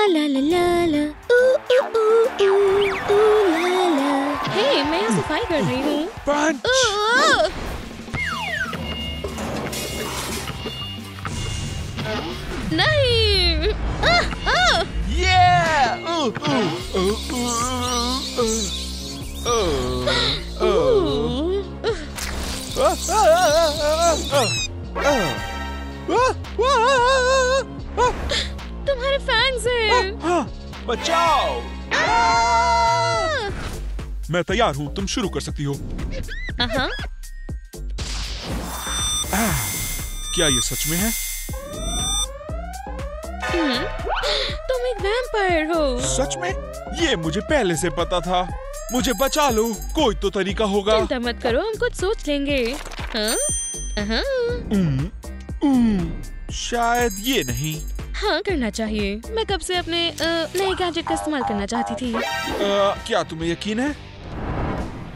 ला ला ला ला ऊ ऊ ऊ ऊ ऊ ला ला हे मैं यहाँ सफाई कर रही हूँ पंच ऊ, नहीं आह, आह, Yeah! Ooh, ooh, ooh, ooh, ooh, ooh. ऊ, Ah, ah, ah, ah, ah. Ah, ah, ah, तुम्हारे फैंस हैं। ah. बचाओ। मैं तैयार हूँ तुम शुरू कर सकती हो। हाँ क्या ये सच में है? हम्म, तुम एक वैम्पायर हो। सच में? ये मुझे पहले से पता था। मुझे बचा लो। कोई तो तरीका होगा। चिंता मत करो हम कुछ सोच लेंगे। हाँ? हाँ शायद ये नहीं। हाँ करना चाहिए। मैं कब से अपने नए गैजेट का इस्तेमाल करना चाहती थी? आ, क्या तुम्हें यकीन है?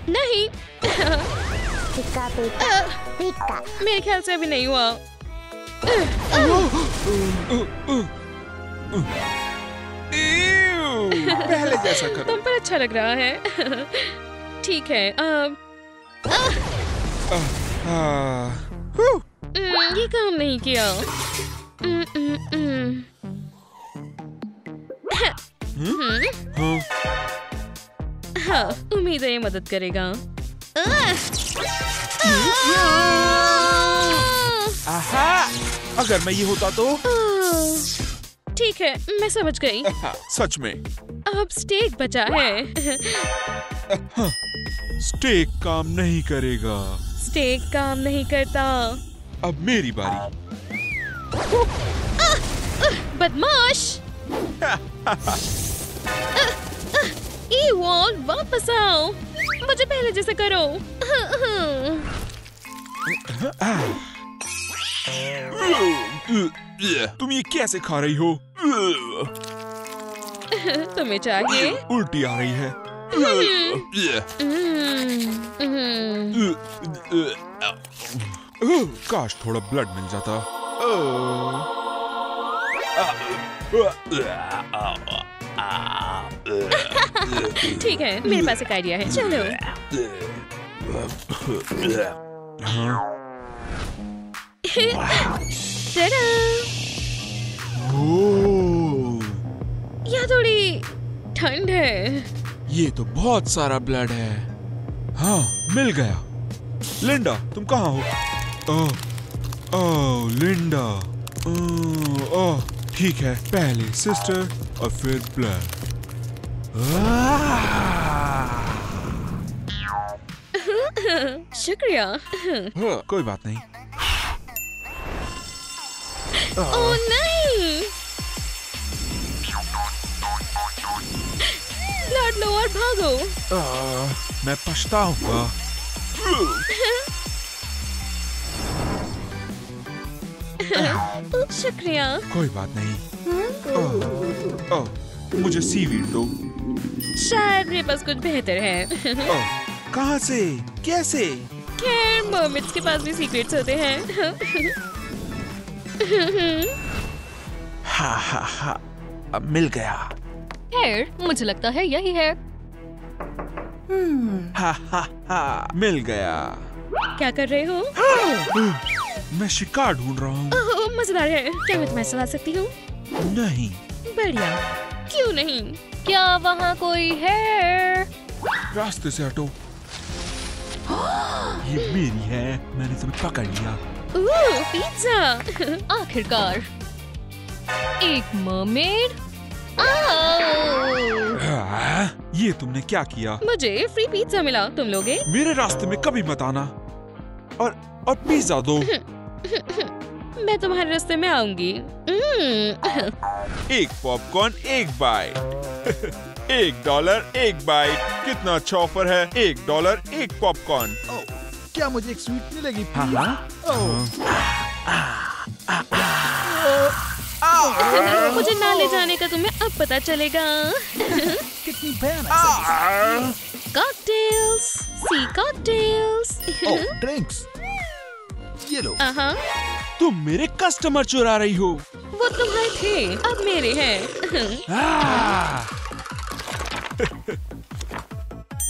नहीं। पिका पिका अ, पिका। मेरे ख्याल से अभी नहीं हुआ। पहले जैसा करो। तुम पर अच्छा लग रहा है। ठीक है अब आ, हूँ, हम्म, ये काम नहीं किया। हाँ उम्मीद है ये मदद करेगा। आहा, अगर मैं ये होता तो? ठीक है मैं समझ गई। सच में? अब स्टेक बचा है। स्टेक काम नहीं करेगा। स्टेक काम नहीं करता। अब मेरी बारी। बदमाश ई वॉल वापस आओ। मुझे पहले जैसे करो। तुम ये कैसे खा रही हो? तुम्हें चाहिए? उल्टी आ रही है। हम्म। काश थोड़ा ब्लड मिल जाता। ठीक है मेरे पास एक आइडिया है। चलो। टा-डा! थोड़ी ठंड है। ये तो बहुत सारा ब्लड है। हाँ मिल गया। लिंडा तुम कहाँ हो? ओह। ओह लिंडा ओह, ओह ठीक है पहले सिस्टर और फिर ब्लड शुक्रिया। हाँ, कोई बात नहीं। ओ नहीं लौट लो और भागो। आ, मैं पछताऊँगा। शुक्रिया। कोई बात नहीं। ओह, ओह, मुझे सीवीड दो। शायद मेरे पास कुछ बेहतर है। ओह, कहाँ से? कैसे? खैर मर्मिट्स के पास भी सीक्रेट्स होते हैं। हा हा हा। अब मिल गया। खैर मुझे लगता है यही है। हा हा हा मिल गया। क्या कर रहे हो? मैं शिकार ढूंढ रहा हूँ। मज़ेदार है। क्या मैं तुम्हें सलाह सकती हूँ? नहीं। बढ़िया। क्यों नहीं? क्या वहाँ कोई है? रास्ते से हटो। ये मेरी है। मैंने तुम्हें पकड़ लिया। पिज्जा आखिरकार। एक मरमेड हाँ, ये तुमने क्या किया? मुझे फ्री पिज्जा मिला तुम लोगे? मेरे रास्ते में कभी मत आना। और और पिज्जा दो। मैं तुम्हारे रास्ते में आऊँगी। हम्म, एक पॉपकॉर्न एक बाइट। एक डॉलर एक बाइट। कितना अच्छा ऑफ़र है। एक डॉलर एक पॉपकॉर्न। क्या मुझे एक स्वीट मिलेगी? हाँ मुझे ना ले जाने का तुम्हें अब पता चलेगा। कितनी भयानक कॉकटेल्स सी कॉकटेल्स ड्रिंक्स ये लो। हाँ तुम मेरे कस्टमर चुरा रही हो। वो तुम्हारे थे अब मेरे हैं।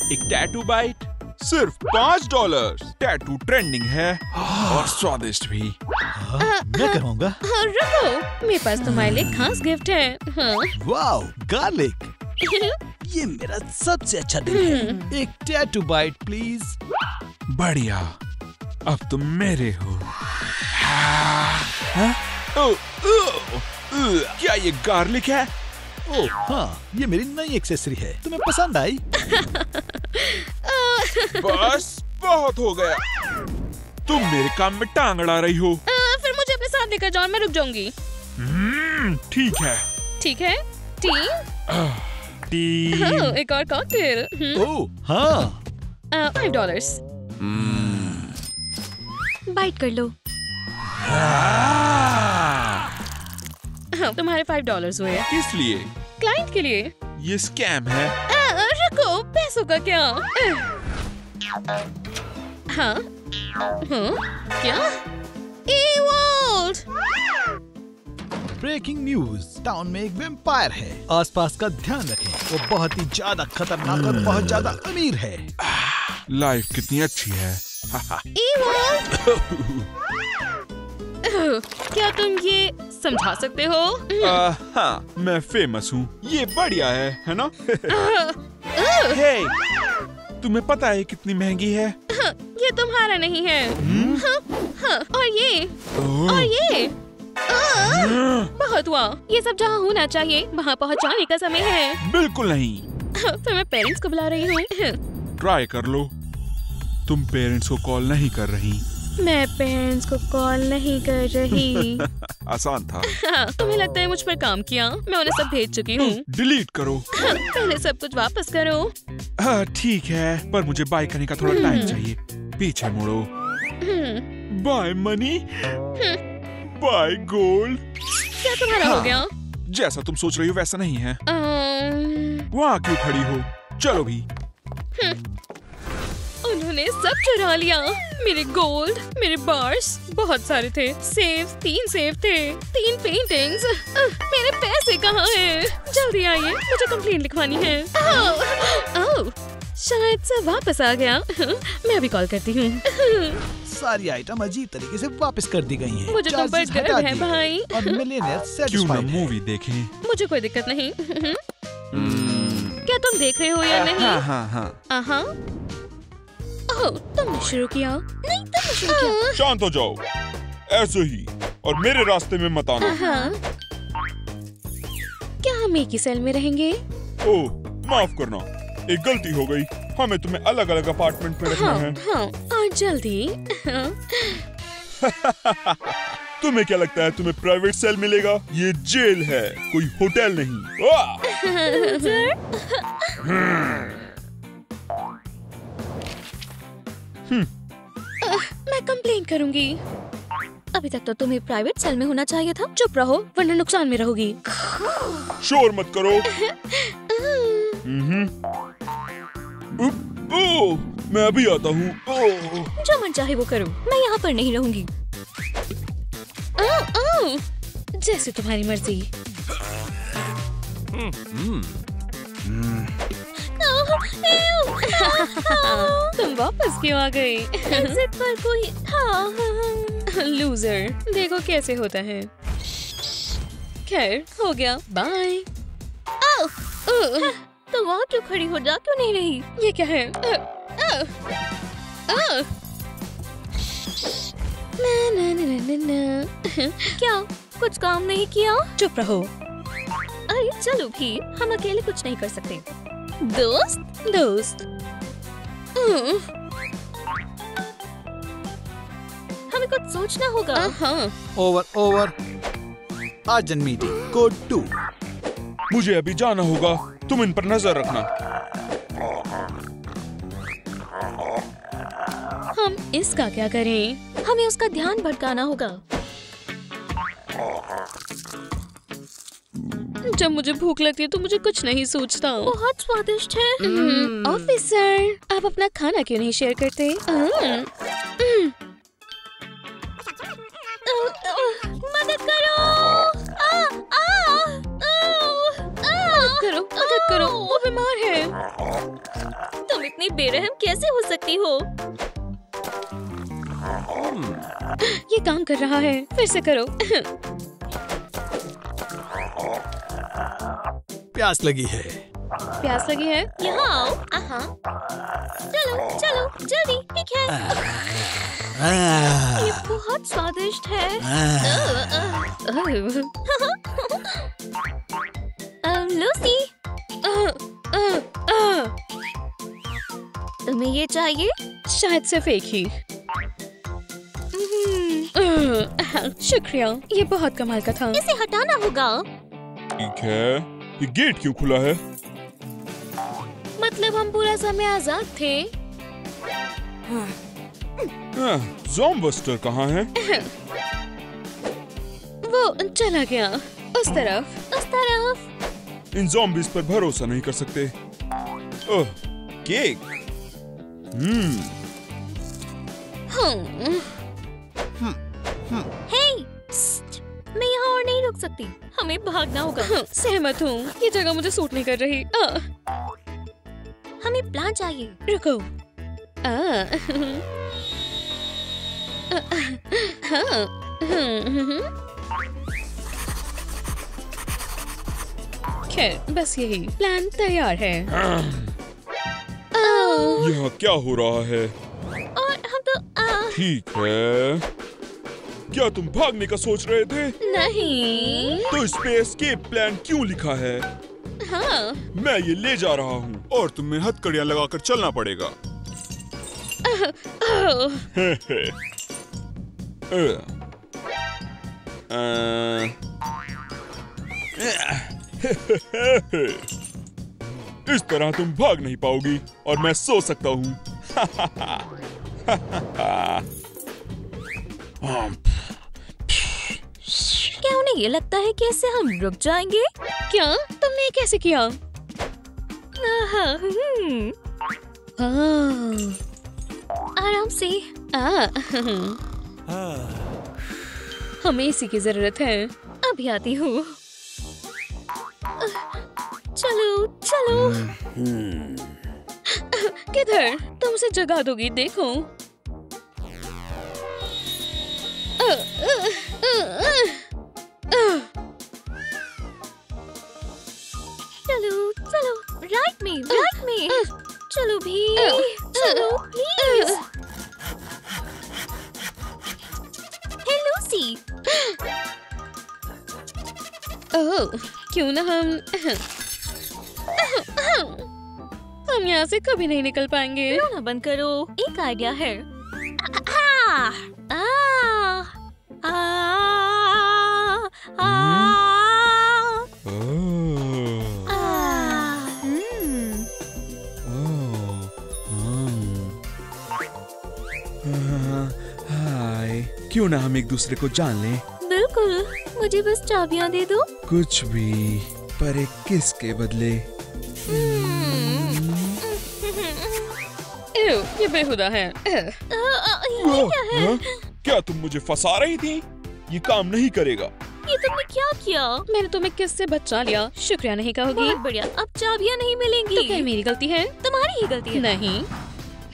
एक टैटू बाइट सिर्फ़ पाँच डॉलर टैटू ट्रेंडिंग है। और स्वादिष्ट भी। हाँ, मैं करवाऊँगा हाँ, रुको मेरे पास तुम्हारे लिए खास गिफ्ट है। हाँ। वाओ गार्लिक ये मेरा सबसे अच्छा दिन है। एक टैटू बाइट प्लीज़ बढ़िया। अब तुम मेरे हो। हाँ? ओ, ओ, ओ, क्या ये गार्लिक है? ओ हाँ ये मेरी नई एक्सेसरी है। तुम्हें पसंद आई? बस बहुत हो गया। तुम मेरे काम में टांग अड़ा रही हो। आ, फिर मुझे अपने साथ लेकर जाओ मैं रुक जाऊँगी। हम्म, ठीक है। ठीक है? टी टी हाँ, एक और कॉकटेल ओ हाँ। फाइव डॉलर्स बाइट कर लो। हाँ, तुम्हारे फाइव डॉलर्स हुए। किस लिए? क्लाइंट के लिए। ये स्कैम है। आ, रुको पैसों का क्या? हाँ हाँ क्या? ब्रेकिंग न्यूज़ टाउन में एक वेम्पायर है। आसपास का ध्यान रखें वो बहुत ही ज़्यादा खतरनाक और बहुत ज़्यादा अमीर है। लाइफ कितनी अच्छी है! क्या तुम ये समझा सकते हो? आ, हाँ मैं फ़ेमस हूँ। ये बढ़िया है है ना? हे तुम्हें पता है कितनी महँगी है? ये तुम्हारा नहीं है। हाँ, हाँ, और ये और ये। आ, बहुत हुआ। ये सब जहाँ होना चाहिए वहाँ पहुँचाने का समय है। बिल्कुल नहीं। फिर मैं पेरेंट्स को बुला रही हूँ। ट्राई कर लो। तुम पेरेंट्स को कॉल नहीं कर रही। मैं पेरेंट्स को कॉल नहीं कर रही। आसान था। हाँ, तुम्हें लगता है मुझ पर काम किया? मैं उन्हें सब भेज चुकी हूँ। डिलीट करो। हाँ, पहले सब कुछ वापस करो। हाँ ठीक है पर मुझे बाय करने का थोड़ा टाइम चाहिए। पीछे मुड़ो। Hmm, bye money bye gold क्या तुम्हारा हाँ, हो गया? जैसा तुम सोच रही हो वैसा नहीं है। वहाँ क्यों खड़ी हो? चलो भी। उन्होंने सब चुरा लिया। मेरे गोल्ड मेरे बार्स बहुत सारे थे। सेव तीन सेव थे। तीन पेंटिंग्स मेरे पैसे कहाँ हैं? जल्दी आइए मुझे कंप्लेन लिखवानी है। ओह, ओह, शायद सब वापस आ गया। मैं अभी कॉल करती हूँ। सारी आइटम अजीब तरीके से वापस कर दी गई हैं। मुझे तुम पर हटा है, दिए। भाई। और मिलियनेयर क्यों ना सेटिस्फाइड है। मूवी देखें? मुझे कोई दिक्कत नहीं। क्या तुम देख रहे हो या नहीं? हाँ हाँ हाँ। आहा। ओह तुमने शुरू किया? नहीं तुमने शुरू किया। शांत हो जाओ। ऐसे ही और मेरे रास्ते में मत आना। हाँ। क्या हम एक ही सेल में रहेंगे? ओ माफ़ करना। एक गलती हो गई। हमें तुम्हें अलग अलग अपार्टमेंट में रखना हाँ है। हाँ और जल्दी। हाँ, तुम्हें क्या लगता है तुम्हें प्राइवेट सेल मिलेगा? ये जेल है कोई होटल नहीं। आह! मैं कंप्लेन करूँगी। अभी तक तो तुम्हें प्राइवेट सेल में होना चाहिए था। चुप रहो वरना नुकसान में रहोगी। शोर मत करो। हम्म। ओ, मैं अभी आता हूँ। जो मन चाहे वो करो। मैं यहाँ पर नहीं रहूँगी। आ, आ, जैसे तुम्हारी मर्ज़ी। तुम वापस क्यों आ गई? एग्जिट पर कोई था? लूजर देखो कैसे होता है। खैर हो गया। बाय तो वहाँ क्यों खड़ी हो? जा क्यों नहीं रही? ये क्या है। ना ना ना ना ना ना क्या? कुछ काम नहीं किया? चुप रहो। अरे चलो भी। हम अकेले कुछ नहीं कर सकते। दोस्त दोस्त। हम्म, हमें कुछ सोचना होगा। हाँ। Over over. Urgent meeting code two मुझे अभी जाना होगा। तुम इन पर नज़र रखना। हम इसका क्या करें? हमें उसका ध्यान भटकाना होगा। जब मुझे भूख लगती है तो मुझे कुछ नहीं सोचता। बहुत स्वादिष्ट है। हम्म। ऑफिसर आप अपना खाना क्यों नहीं शेयर करते? हम्म। हम्म। मदद करो। करो मदद करो। वो बीमार है। तुम इतनी बेरहम कैसे हो सकती हो? ये काम कर रहा है। फिर से करो। प्यास लगी है। प्यास लगी है? यहाँ आओ। आहा। चलो चलो जल्दी ठीक है। ये बहुत स्वादिष्ट है। लूसी। तुम्हें ये चाहिए? शायद सिर्फ़ एक ही। शुक्रिया। ये बहुत कमाल का था। इसे हटाना होगा। ठीक है। ये गेट क्यों खुला है? मतलब हम पूरा समय आज़ाद थे। जॉम्बस्टर कहाँ है? वो चला गया। उस तरफ़ उस तरफ़। इन zombies पर भरोसा नहीं कर सकते। ओह केक। हम्म। हम्म, हे मैं यहाँ और नहीं रुक सकती। हमें भागना होगा। हाँ, सहमत हूँ। ये जगह मुझे सूट नहीं कर रही। आह, हमें प्लान चाहिए। रुको। आह, हाँ, हम्म, खैर बस यही। प्लान तैयार है। यहाँ क्या हो रहा है? और हम तो ठीक है। क्या तुम भागने का सोच रहे थे? नहीं। तो इस पे एस्केप प्लान क्यों लिखा है? हाँ। मैं ये ले जा रहा हूँ और तुम्हें हथकड़ियाँ लगाकर चलना पड़ेगा। इस तरह तुम भाग नहीं पाओगी और मैं सो सकता हूँ। क्या उन्हें ये लगता है कि इससे हम रुक जाएँगे? क्या? तुमने ये कैसे किया? हम्म, आह, आराम से। हमें इसी की ज़रूरत है। अभी आती हूँ। चलो चलो। किधर? तुम उसे जगा दोगी देखो। आह, आह, आह, आह, चलो चलो। राइट में राइट में चलो भी। चलो प्लीज़ हे लूसी ओह, क्यों ना हम हम यहाँ से कभी नहीं निकल पाएँगे। रोना बंद करो। एक आइडिया है। आ, आ, आ, आ, आ, हम्म, हाय क्यों ना हम एक दूसरे को जान लें बिल्कुल मुझे बस चाबियाँ दे दो कुछ भी पर एक किस के बदले ये बेहुदा है क्या है हाँ? क्या तुम मुझे फंसा रही थी ये काम नहीं करेगा तुमने क्या किया? मैंने तुम्हें किस से बचा लिया? शुक्रिया नहीं कहोगी। बढ़िया। अब चाबियाँ नहीं मिलेंगी। तो क्या मेरी गलती है? तुम्हारी ही गलती है। नहीं।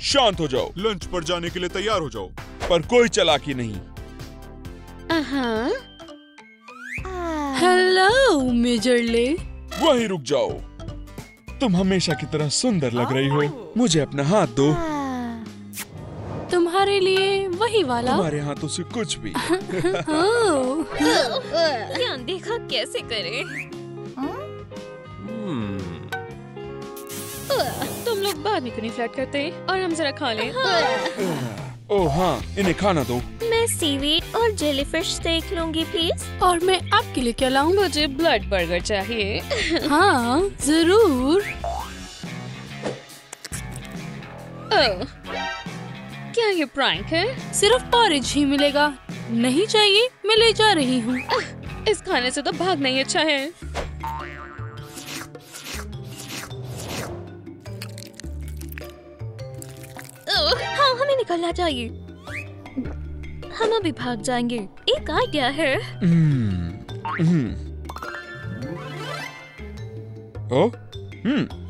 शांत हो जाओ। लंच पर जाने के लिए तैयार हो जाओ। पर कोई चालाकी नहीं। हाँ हेलो मेजरले वहीं रुक जाओ। तुम हमेशा की तरह सुंदर लग रही हो। मुझे अपना हाथ दो। तुम्हारे लिए वही वाला। तुम्हारे हाथों से कुछ भी। ध्यान देखा कैसे करे? तुम लोग बाद में क्यों नहीं फ्लर्ट करते और हम जरा खा लें। ओह हाँ इन्हें खाना दो। मैं सीवीड और जेलीफिश देख लूँगी प्लीज़ और मैं आपके लिए क्या लाऊं मुझे ब्लड बर्गर चाहिए। हाँ ज़रूर। ओह, क्या ये प्रैंक है? सिर्फ़ पॉरेज ही मिलेगा। नहीं चाहिए मैं ले जा रही हूँ। इस खाने से तो भाग नहीं अच्छा है। हाँ हमें निकलना चाहिए। हम अभी भाग जाएँगे। एक आइडिया है। हम्म, हम्म। ओ हम्म।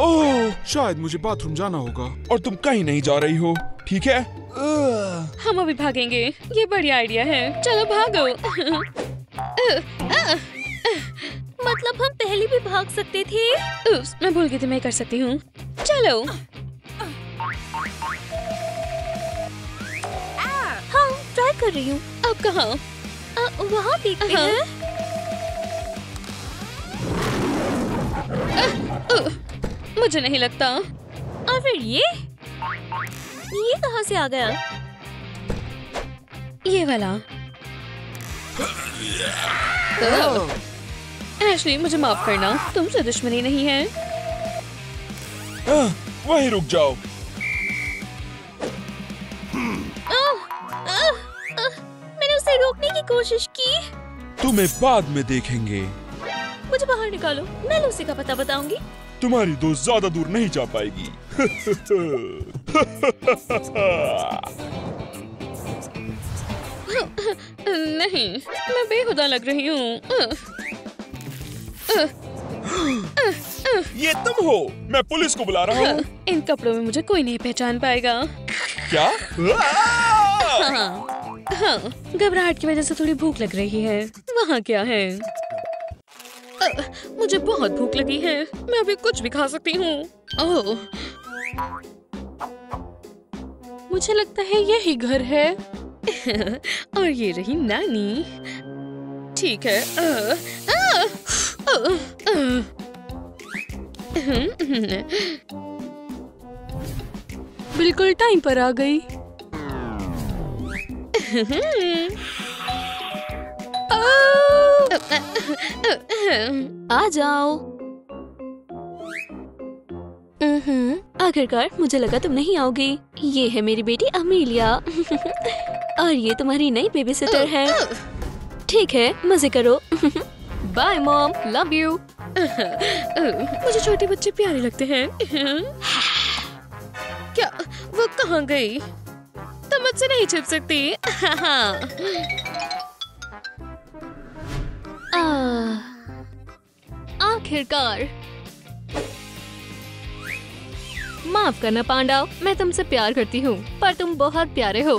ओह शायद मुझे बाथरूम जाना होगा। और तुम कहीं नहीं जा रही हो ठीक है? हम अभी भागेंगे। ये बढ़िया आइडिया है। चलो भागो। मतलब हम पहले भी भाग सकते थे? उप्स, मैं भूल गई थी मैं कर सकती हूँ। चलो। हाँ ट्राई कर रही हूँ। अब कहाँ? अ, वहाँ देखते हाँ। हैं मुझे नहीं लगता। और फिर ये? ये कहाँ से आ गया? ये वाला। एशली मुझे माफ़ करना तुमसे दुश्मनी नहीं है। आह, वहीं रुक जाओ। मैंने उसे रोकने की कोशिश की। तुम्हें बाद में देखेंगे। मुझे बाहर निकालो मैं लूसी का पता बताऊँगी। तुम्हारी दोस्त ज़्यादा दूर नहीं जा पाएगी। नहीं मैं बेहुदा लग रही हूँ। ये तुम हो। मैं पुलिस को बुला रहा हूँ। इन कपड़ों में मुझे कोई नहीं पहचान पाएगा। क्या? आह! हाँ हाँ घबराहट की वजह से थोड़ी भूख लग रही है। वहाँ क्या है? मुझे बहुत भूख लगी है। मैं अभी कुछ भी खा सकती हूँ। ओह। मुझे लगता है यही घर है। और ये रही नानी। ठीक है। अ, अ, अ, अ। बिल्कुल टाइम पर आ गई। आ जाओ। आखिरकार मुझे लगा तुम नहीं आओगी। ये है मेरी बेटी अमीलिया। और ये तुम्हारी नई बेबी सिटर है। ठीक है, मज़े करो। बाय मॉम लव यू मुझे छोटे बच्चे प्यारे लगते हैं। क्या वो कहाँ गई? तुम मुझसे नहीं छिप सकती। आखिरकार। माफ़ करना पांडा मैं तुमसे प्यार करती हूँ, पर तुम बहुत प्यारे हो।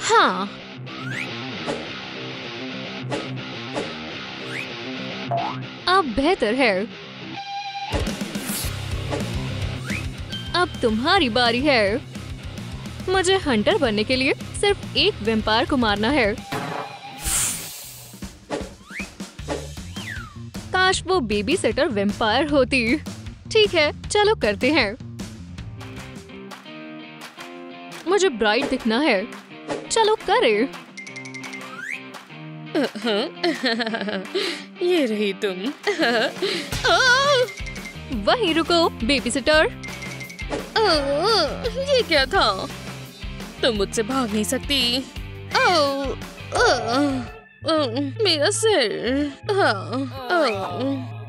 हाँ। अब बेहतर है। अब तुम्हारी बारी है। मुझे हंटर बनने के लिए सिर्फ़ एक वेम्पायर को मारना है। काश वो बेबी सेटर वेम्पायर होती। ठीक है चलो करते हैं। मुझे ब्राइट दिखना है। चलो करे। ये रही तुम। वहीं रुको बेबी सिटर ये क्या था? तुम मुझसे भाग नहीं सकती। ओह, ओह, ओह, मेरा सिर। हाँ।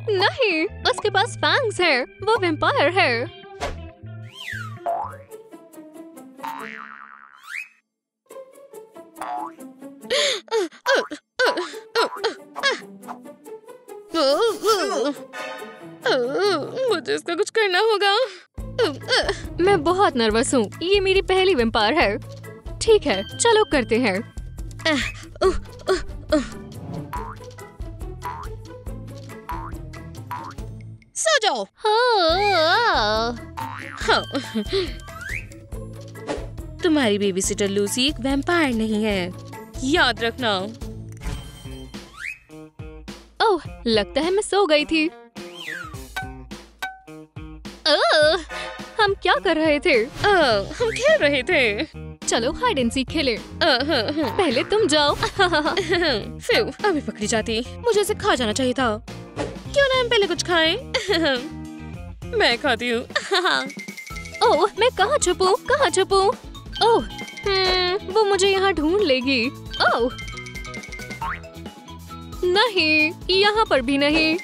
नहीं उसके पास फैंग्स है वो वेम्पायर है। मुझे इसका कुछ करना होगा। मैं बहुत नर्वस हूँ ये मेरी पहली वेम्पायर है। ठीक है चलो करते हैं। सो जाओ हाँ, हाँ। तुम्हारी बेबी सिटर लूसी एक वैम्पायर नहीं है। याद रखना। ओह लगता है मैं सो गई थी। हम क्या कर रहे थे? आ, हम खेल रहे थे। चलो हाइड एंड सीख खेले। पहले तुम जाओ। फिर अभी पकड़ी जाती। मुझे इसे खा जाना चाहिए था। क्यों ना हम पहले कुछ खाएँ? मैं खाती हूँ। ओह मैं कहाँ छुपू? कहाँ छुपू? ओह हम्म, वो मुझे यहाँ ढूंढ लेगी। ओह। नहीं यहाँ पर भी नहीं।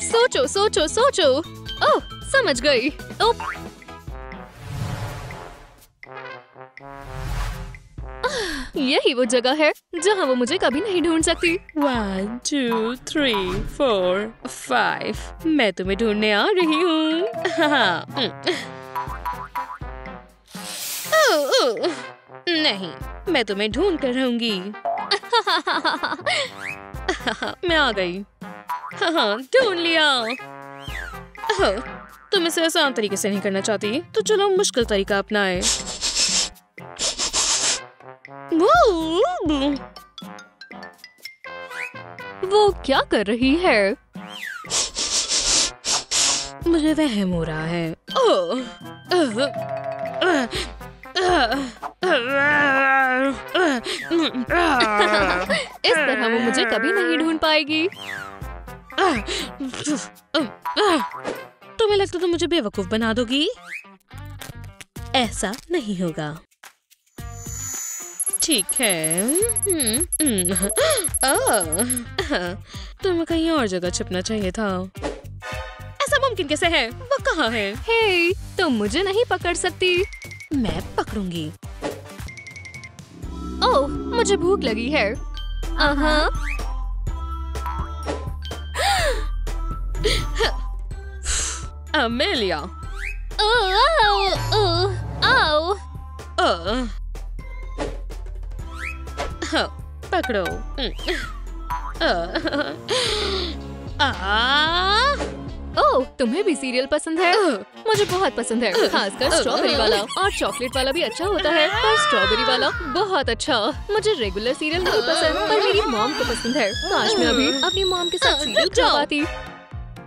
सोचो सोचो सोचो। ओह समझ गई। ओह यही वो जगह है जहाँ वो मुझे कभी नहीं ढूंढ सकती। One two three four five मैं तुम्हें ढूँढने आ रही हूँ। हाँ, ओह, नहीं मैं तुम्हें ढूंढ कर रहूँगी मैं आ गई। हाँ, ढूंढ लिया। तुम इसे आसान तरीके से नहीं करना चाहती। तो चलो मुश्किल तरीका अपनाए। वो क्या कर रही है? मुझे वहम हो रहा है। इस तरह वो मुझे कभी नहीं ढूंढ पाएगी। तुम्हें लगता तो मुझे बेवकूफ़ बना दोगी? ऐसा नहीं होगा। ठीक है। हम्म, हम्म, तुम्हें कहीं और जगह छिपना चाहिए था। ऐसा मुमकिन कैसे है? वो कहाँ है? हे तुम मुझे नहीं पकड़ सकती। मैं पकड़ूँगी। ओह मुझे भूख लगी है। आहा। अमेलिया। ओह, ओह, ओह, ओह। हाँ, पकड़ो। हम्म, ओह तुम्हें भी सीरियल पसंद है? मुझे बहुत पसंद है। खासकर स्ट्रॉबेरी वाला। और चॉकलेट वाला भी अच्छा होता है पर स्ट्रॉबेरी वाला बहुत अच्छा। मुझे रेगुलर सीरियल नहीं पसंद पर मेरी मॉम को पसंद है। काश मैं अभी अपनी मॉम के साथ सीरियल खा पाती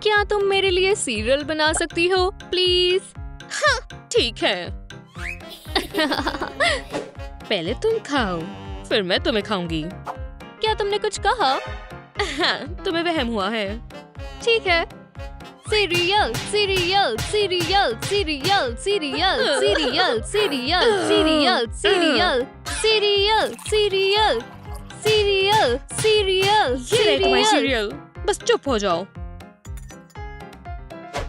क्या तुम मेरे लिए सीरियल बना सकती हो? प्लीज़ ठीक है। पहले तुम खाओ। फिर मैं तुम्हें खाऊँगी क्या तुमने कुछ कहा हाँ, तुम्हें वहम हुआ है ठीक है cereal cereal cereal cereal cereal cereal cereal cereal cereal cereal cereal cereal cereal cereal बस चुप हो जाओ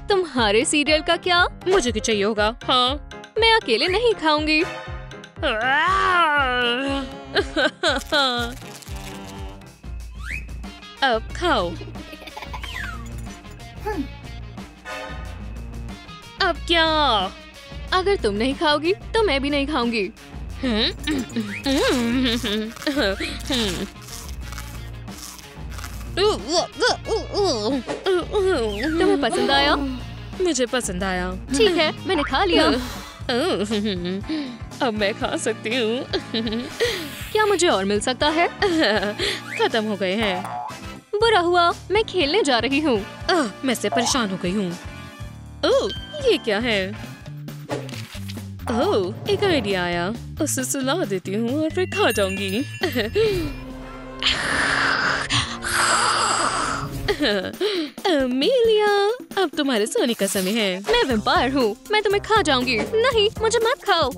तुम्हारे सीरियल का क्या मुझे क्या चाहिए होगा हाँ मैं अकेले नहीं खाऊँगी अब खाओ अब क्या अगर तुम नहीं खाओगी तो मैं भी नहीं खाऊँगी। तुम्हें पसंद आया? मुझे पसंद आया। ठीक है मैंने खा लिया। अब मैं खा सकती हूँ। क्या मुझे और मिल सकता है? खत्म हो गए हैं। बुरा हुआ, मैं खेलने जा रही हूँ। मैं से परेशान हो गई हूँ। ये क्या है? ओह, एक आइडिया आया। उसे सुला देती हूँ और फिर खा जाऊँगी। अमेलिया, अब तुम्हारे सोने का समय है। मैं वेम्पायर हूँ। मैं तुम्हें खा जाऊँगी। नहीं, मुझे मत खाओ।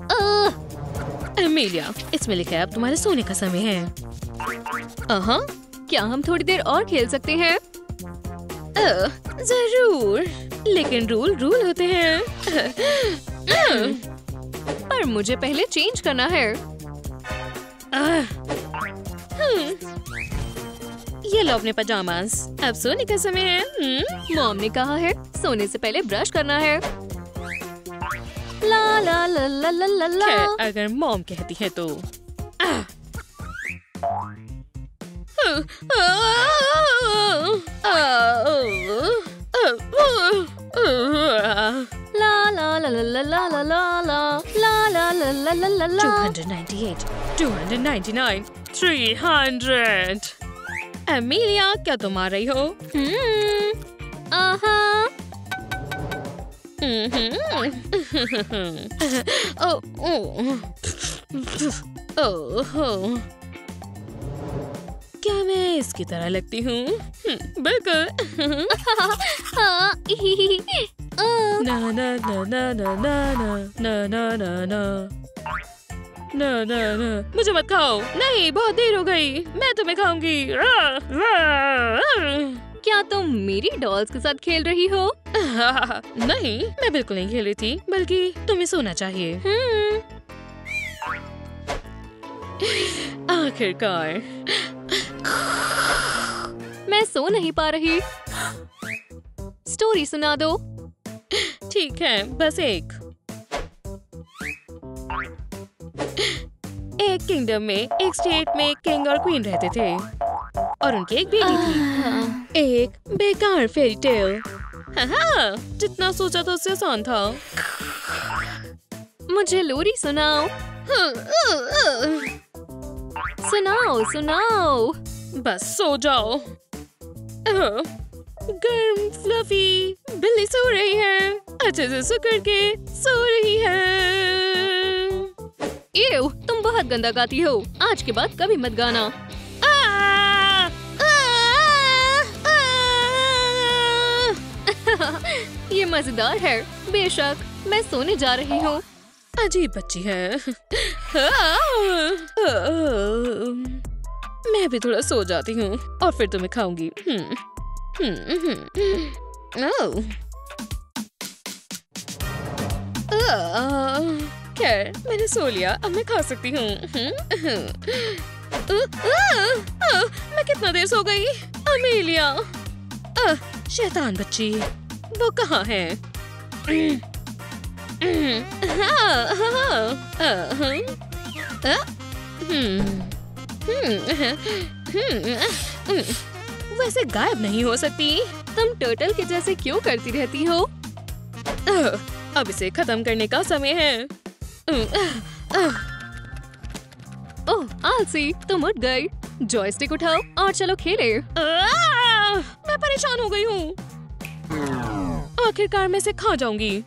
आह! अमेलिया इसमें लिखा है अब तुम्हारे सोने का समय है। अहाँ क्या हम थोड़ी देर और खेल सकते हैं? अह, ज़रूर। लेकिन रूल रूल होते हैं। पर मुझे पहले चेंज करना है। हम्म, ये लो अपने पजामास अब सोने का समय है? मॉम ने कहा है सोने से पहले ब्रश करना है। ला ला ला ला ला ला ला खैर अगर मॉम कहती है तो। ला ला ला ला ला ला ला ला ला ला ला ला ला ला ला ला 298, 299, 300. एमिलिया क्या तुम आ रही हो हम्म, आहा ओह, ओह। ओह, क्या मैं इसकी तरह लगती हूँ हम्म, बिल्कुल हाँ, ही, ही, ही, आ, ना ना ना ना ना ना ना ना ना ना ना ना ना ना मुझे मत खाओ नहीं बहुत देर हो गई मैं तुम्हें खाऊँगी। क्या तुम मेरी डॉल्स के साथ खेल रही हो नहीं मैं बिल्कुल नहीं खेल रही थी बल्कि तुम्हें सोना चाहिए। हम्म, आखिरकार। मैं सो नहीं पा रही। स्टोरी सुना दो। ठीक है बस एक। एक किंगडम में एक स्टेट में किंग और क्वीन रहते थे। और उनकी एक बेटी थी। एक बेकार फेरी टेल। हाँ जितना सोचा था उससे आसान था। मुझे लोरी सुनाओ। सुनाओ सुनाओ। बस सो जाओ। गर्म फ्लफी बिल्ली सो रही है। अच्छे से सुकड़ के सो रही है। एव, तुम बहुत गंदा गाती हो। आज के बाद कभी मत गाना। ये मज़ेदार है। बेशक मैं सोने जा रही हूँ। अजीब बच्ची है। मैं भी थोड़ा सो जाती हूँ और फिर तुम्हें खाऊँगी। हम्म, हम्म, हम्म, खैर मैंने सो लिया। अब मैं खा सकती हूँ। मैं कितना देर सो गई? अमेलिया। शैतान बच्ची। वो कहाँ है? वैसे गायब नहीं हो सकती। तुम टर्टल के जैसे क्यों करती रहती हो? अब इसे खत्म करने का समय है। ओह, आलसी, तुम उठ गई। जॉयस्टिक उठाओ और चलो खेले। मैं परेशान हो गई हूँ। आखिरकार मैं इसे खा जाऊँगी।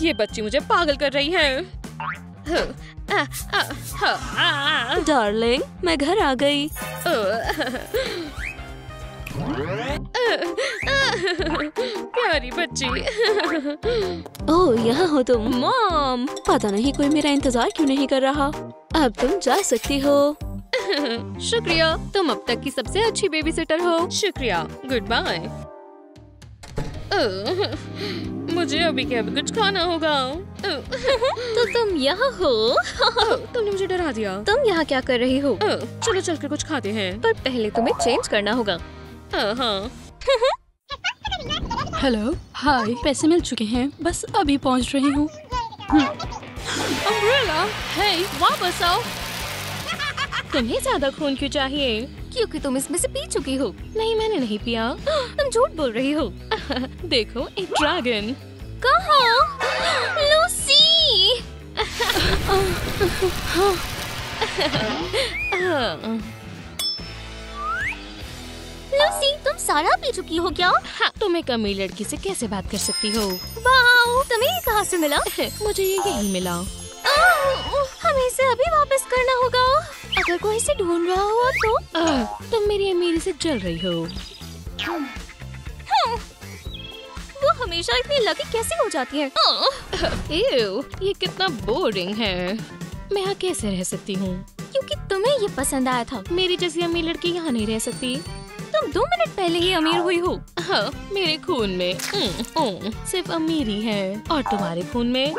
ये बच्ची मुझे पागल कर रही है। डार्लिंग मैं घर आ गई। प्यारी बच्ची। ओह यहाँ हो तुम। मॉम पता नहीं कोई मेरा इंतज़ार क्यों नहीं कर रहा। अब तुम जा सकती हो। शुक्रिया तुम अब तक की सबसे अच्छी बेबी सिटर हो। शुक्रिया गुड बाय मुझे अभी क्या अभी कुछ खाना होगा। तो तुम यहाँ हो? तुमने मुझे डरा दिया। तुम यहाँ क्या कर रही हो? चलो चलकर कुछ खाते हैं। पर पहले तुम्हें चेंज करना होगा। हाँ। हेलो हाय पैसे मिल चुके हैं। बस अभी पहुँच रही हूँ। अम्ब्रेला हे वापस आओ। तुम्हें ज़्यादा खून क्यों चाहिए? क्योंकि तुम इसमें से पी चुकी हो। नहीं मैंने नहीं पिया। तुम झूठ बोल रही हो। देखो एक ड्रैगन। कहाँ? लूसी। लूसी तुम सारा पी चुकी हो क्या? हाँ, तुम एक अमीर लड़की से कैसे बात कर सकती हो? वाओ तुम्हें कहाँ से मिला? मुझे ये यही मिला। हमें इसे अभी वापस करना होगा अगर कोई इसे ढूंढ रहा हो तो? तुम मेरी अमीरी से जल रही हो। वो हमेशा इतनी लकी कैसे हो जाती है? एव, ये कितना बोरिंग है। मैं यहाँ कैसे रह सकती हूँ? क्योंकि तुम्हें ये पसंद आया था। मेरी जैसी अमीर लड़की यहाँ नहीं रह सकती। तुम दो मिनट पहले ही अमीर हुई हो। हाँ मेरे खून में। उम, सिर्फ़ अमीरी है। और तुम्हारे खून में?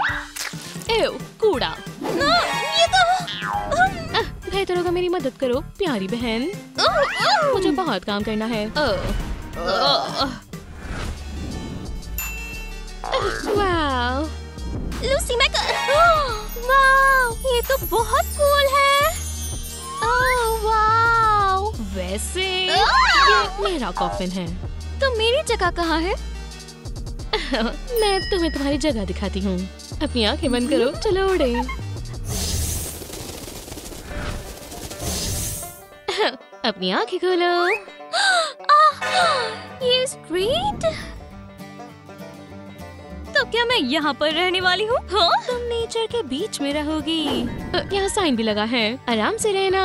एव, कूड़ा। ना, ये तो बेहतर होगा मेरी मदद करो प्यारी बहन। मुझे बहुत काम करना है। लूसी मैं कर... वाओ ये तो बहुत कूल है। Oh wow. वैसे ये मेरा कॉफिन है। तो मेरी जगह कहाँ है? मैं तुम्हें तुम्हारी जगह दिखाती हूँ। अपनी आँखें बंद करो चलो उड़े। अपनी आँखें खोलो। ये स्ट्रीट। तो क्या मैं यहाँ पर रहने वाली हूँ? हाँ? तुम नेचर के बीच में रहोगी। यहाँ साइन भी लगा है। आराम से रहना।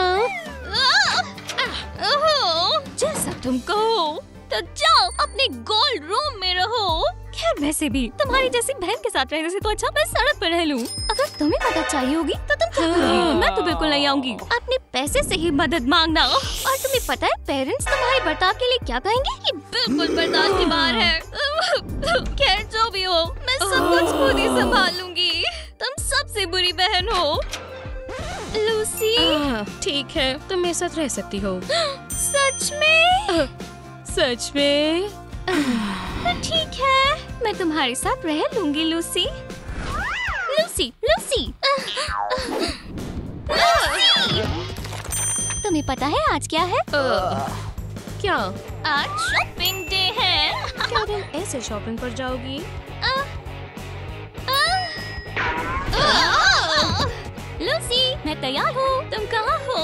जैसा तुम कहो तो जाओ अपने गोल्ड रूम में रहो। खैर वैसे भी? तुम्हारी जैसी बहन के साथ रहने से तो अच्छा मैं सड़क पर रह लूँ। अगर तुम्हें मदद चाहिए होगी तो तुम करोगी? मैं तो बिल्कुल नहीं आऊँगी। अपने पैसे से ही मदद मांगना। और तुम्हें पता है पेरेंट्स तुम्हारे बर्ताव के लिए क्या कहेंगे? ये बिल्कुल बर्दाश्त के बाहर है। खैर जो भी हो मैं सब कुछ खुद ही संभाल लूँगी। तुम सबसे बुरी बहन हो। लूसी। ठीक है। तुम मेरे साथ रह सकती हो। सच में? सच में? ठीक है मैं तुम्हारे साथ रह लूँगी लूसी लूसी लूसी तुम्हें पता है आज क्या है क्या आज शॉपिंग डे है क्या तुम ऐसे शॉपिंग पर जाओगी लूसी मैं तैयार हूँ तुम कहाँ हो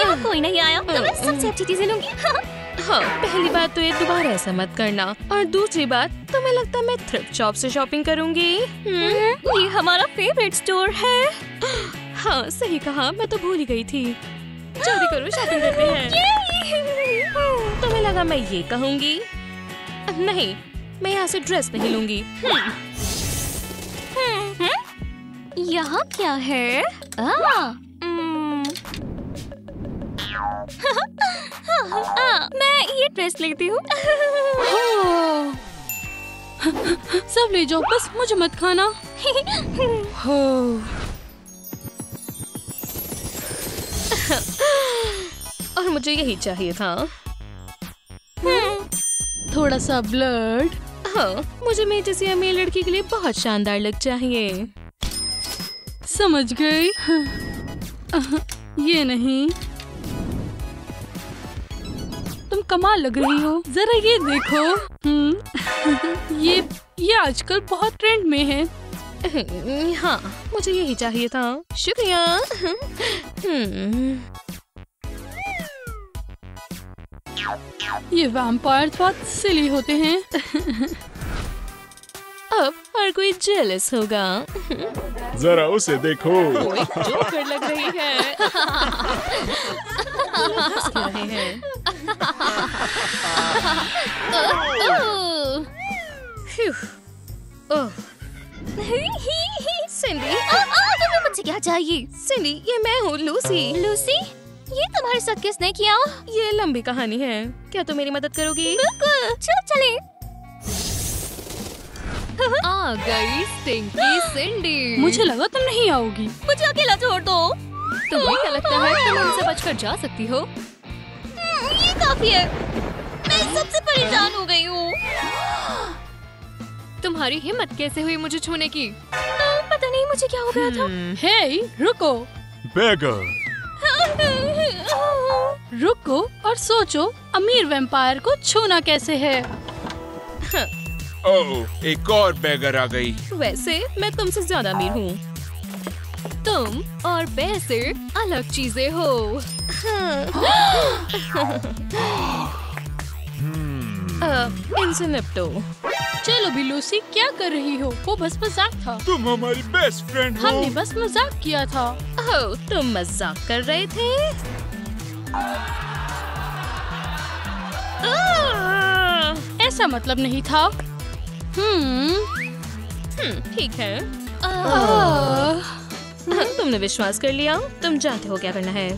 यहाँ कोई नहीं आया। तो मैं सबसे अच्छी चीज़ें लूँगी हाँ? पहली बात तो ये दोबारा ऐसा मत करना और दूसरी बात तुम्हें लगता मैं थ्रिफ्ट शॉप से शॉपिंग करूँगी? हम्म? ये हमारा फेवरेट स्टोर है। हाँ सही कहा मैं तो भूल ही गई थी। जल्दी करो शॉपिंग करते हैं। तुम्हें लगा मैं ये कहूँगी? नहीं मैं यहाँ से ड्रेस नहीं लूँगी। यहाँ क्या है? आ, हम्म। आ, मैं ये ड्रेस लेती हूँ। सब ले जाओ बस मुझे मत खाना। हो और मुझे यही चाहिए था। थोड़ा सा ब्लड हाँ। मुझे मेरी जैसी अमीर लड़की के लिए बहुत शानदार लग चाहिए। समझ गई? ये नहीं। तुम कमाल लग रही हो। जरा ये देखो। हम्म, ये ये आजकल बहुत ट्रेंड में है। हाँ मुझे यही चाहिए था। शुक्रिया। हम्म, ये वैम्पायर बहुत सिली होते हैं। अब हर कोई जेलस होगा। जरा उसे देखो। जोकर लग रही है। रहे हैं ओह सिंडी तुम्हें मुझसे क्या चाहिए? सिंडी ये मैं हूँ लूसी। लूसी? ये तुम्हारे साथ किसने किया? ये लंबी कहानी है। क्या तुम मेरी मदद करोगी? बिल्कुल चलो चले। आ गई स्टिंकी सिंडी मुझे लगा तुम नहीं आओगी। मुझे अकेला छोड़ दो। तुम्हें क्या लगता है तुम हमसे बचकर जा सकती हो? हम्म, ये काफ़ी है। मैं सबसे परेशान हो गई हूँ। तुम्हारी हिम्मत कैसे हुई मुझे छूने की? पता नहीं मुझे क्या हो गया था। हे रुको। बेगर रुको और सोचो अमीर वेम्पायर को छूना कैसे है। ओह एक और बेगर आ गई। वैसे मैं तुमसे ज़्यादा अमीर हूँ। तुम और पैसे अलग चीज़ें हो। इनसे निपटो। चलो भी लूसी क्या कर रही हो? वो बस मज़ाक था। तुम हमारी बेस्ट फ्रेंड हो। हमने बस मज़ाक किया था। ओह तुम मज़ाक कर रहे थे? ऐसा मतलब नहीं था। हम्म हम्म, ठीक है। आह, तुमने विश्वास कर लिया? तुम जानते हो क्या करना है।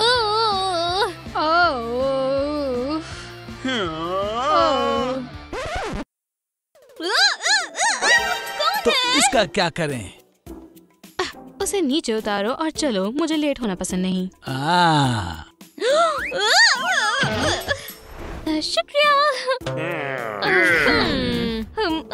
ओह, ओह। तो इसका क्या करें? उसे नीचे उतारो और चलो मुझे लेट होना पसंद नहीं। आ, शुक्रिया। हम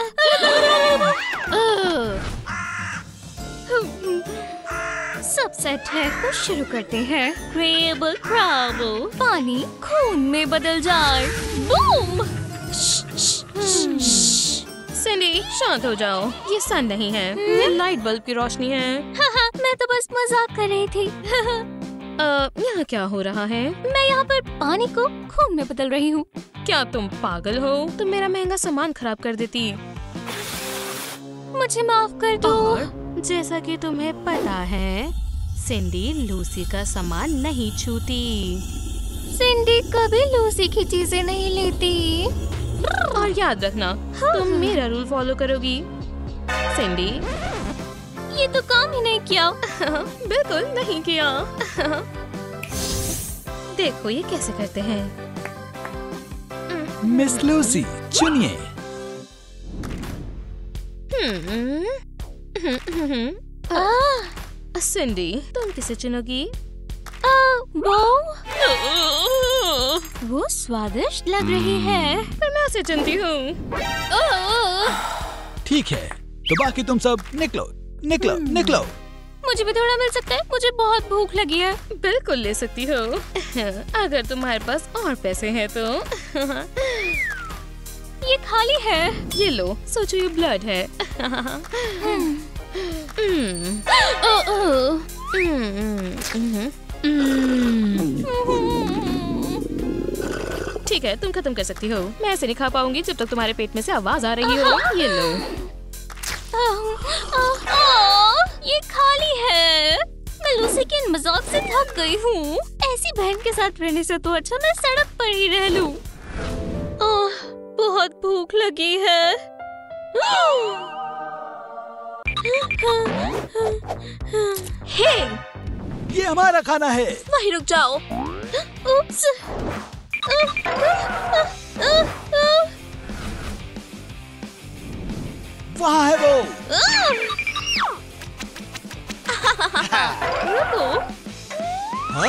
सब सेट है तो शुरू करते हैं। क्रेबल क्राबल पानी खून में बदल जाए। बूम सिंडी शांत हो जाओ। ये सन नहीं है। ये लाइट बल्ब की रोशनी है। मैं तो बस मज़ाक कर रही थी। अ, यहाँ क्या हो रहा है? मैं यहाँ पर पानी को खून में बदल रही हूँ। क्या तुम पागल हो? तुम मेरा महँगा सामान खराब कर देती। मुझे माफ़ कर दो। जैसा कि तुम्हें पता है सिंडी लूसी का सामान नहीं छूती। सिंडी कभी लूसी की चीज़ें नहीं लेती। और याद रखना हाँ। तुम मेरा रूल फॉलो करोगी। सिंडी ये तो काम ही नहीं किया। बिल्कुल नहीं किया। देखो ये कैसे करते हैं? मिस लूसी चुनिए। हम्म। सिंडी तुम किसे चुनोगी? वो वो स्वादिष्ट लग रही है। पर मैं उसे चुनती हूँ। ठीक है तो बाकी तुम सब निकलो। निकलो निकलो। मुझे भी थोड़ा मिल सकता है मुझे बहुत भूख लगी है। बिल्कुल ले सकती हो। अगर तुम्हारे पास और पैसे हैं तो। ये खाली है। ये लो सोचो ये ब्लड है। ठीक है तुम खत्म कर सकती हो। मैं ऐसे नहीं खा पाऊँगी जब तक तुम्हारे पेट में से आवाज़ आ रही हो। ये लो। ये खाली है। मैं लूसी के मज़ाक से थक गई हूँ। ऐसी बहन के साथ रहने से तो अच्छा मैं सड़क पर ही रह लूँ। बहुत भूख लगी है। हे ये हमारा खाना है। वहीं रुक जाओ। उप्स वहाँ है वो रुको हाँ?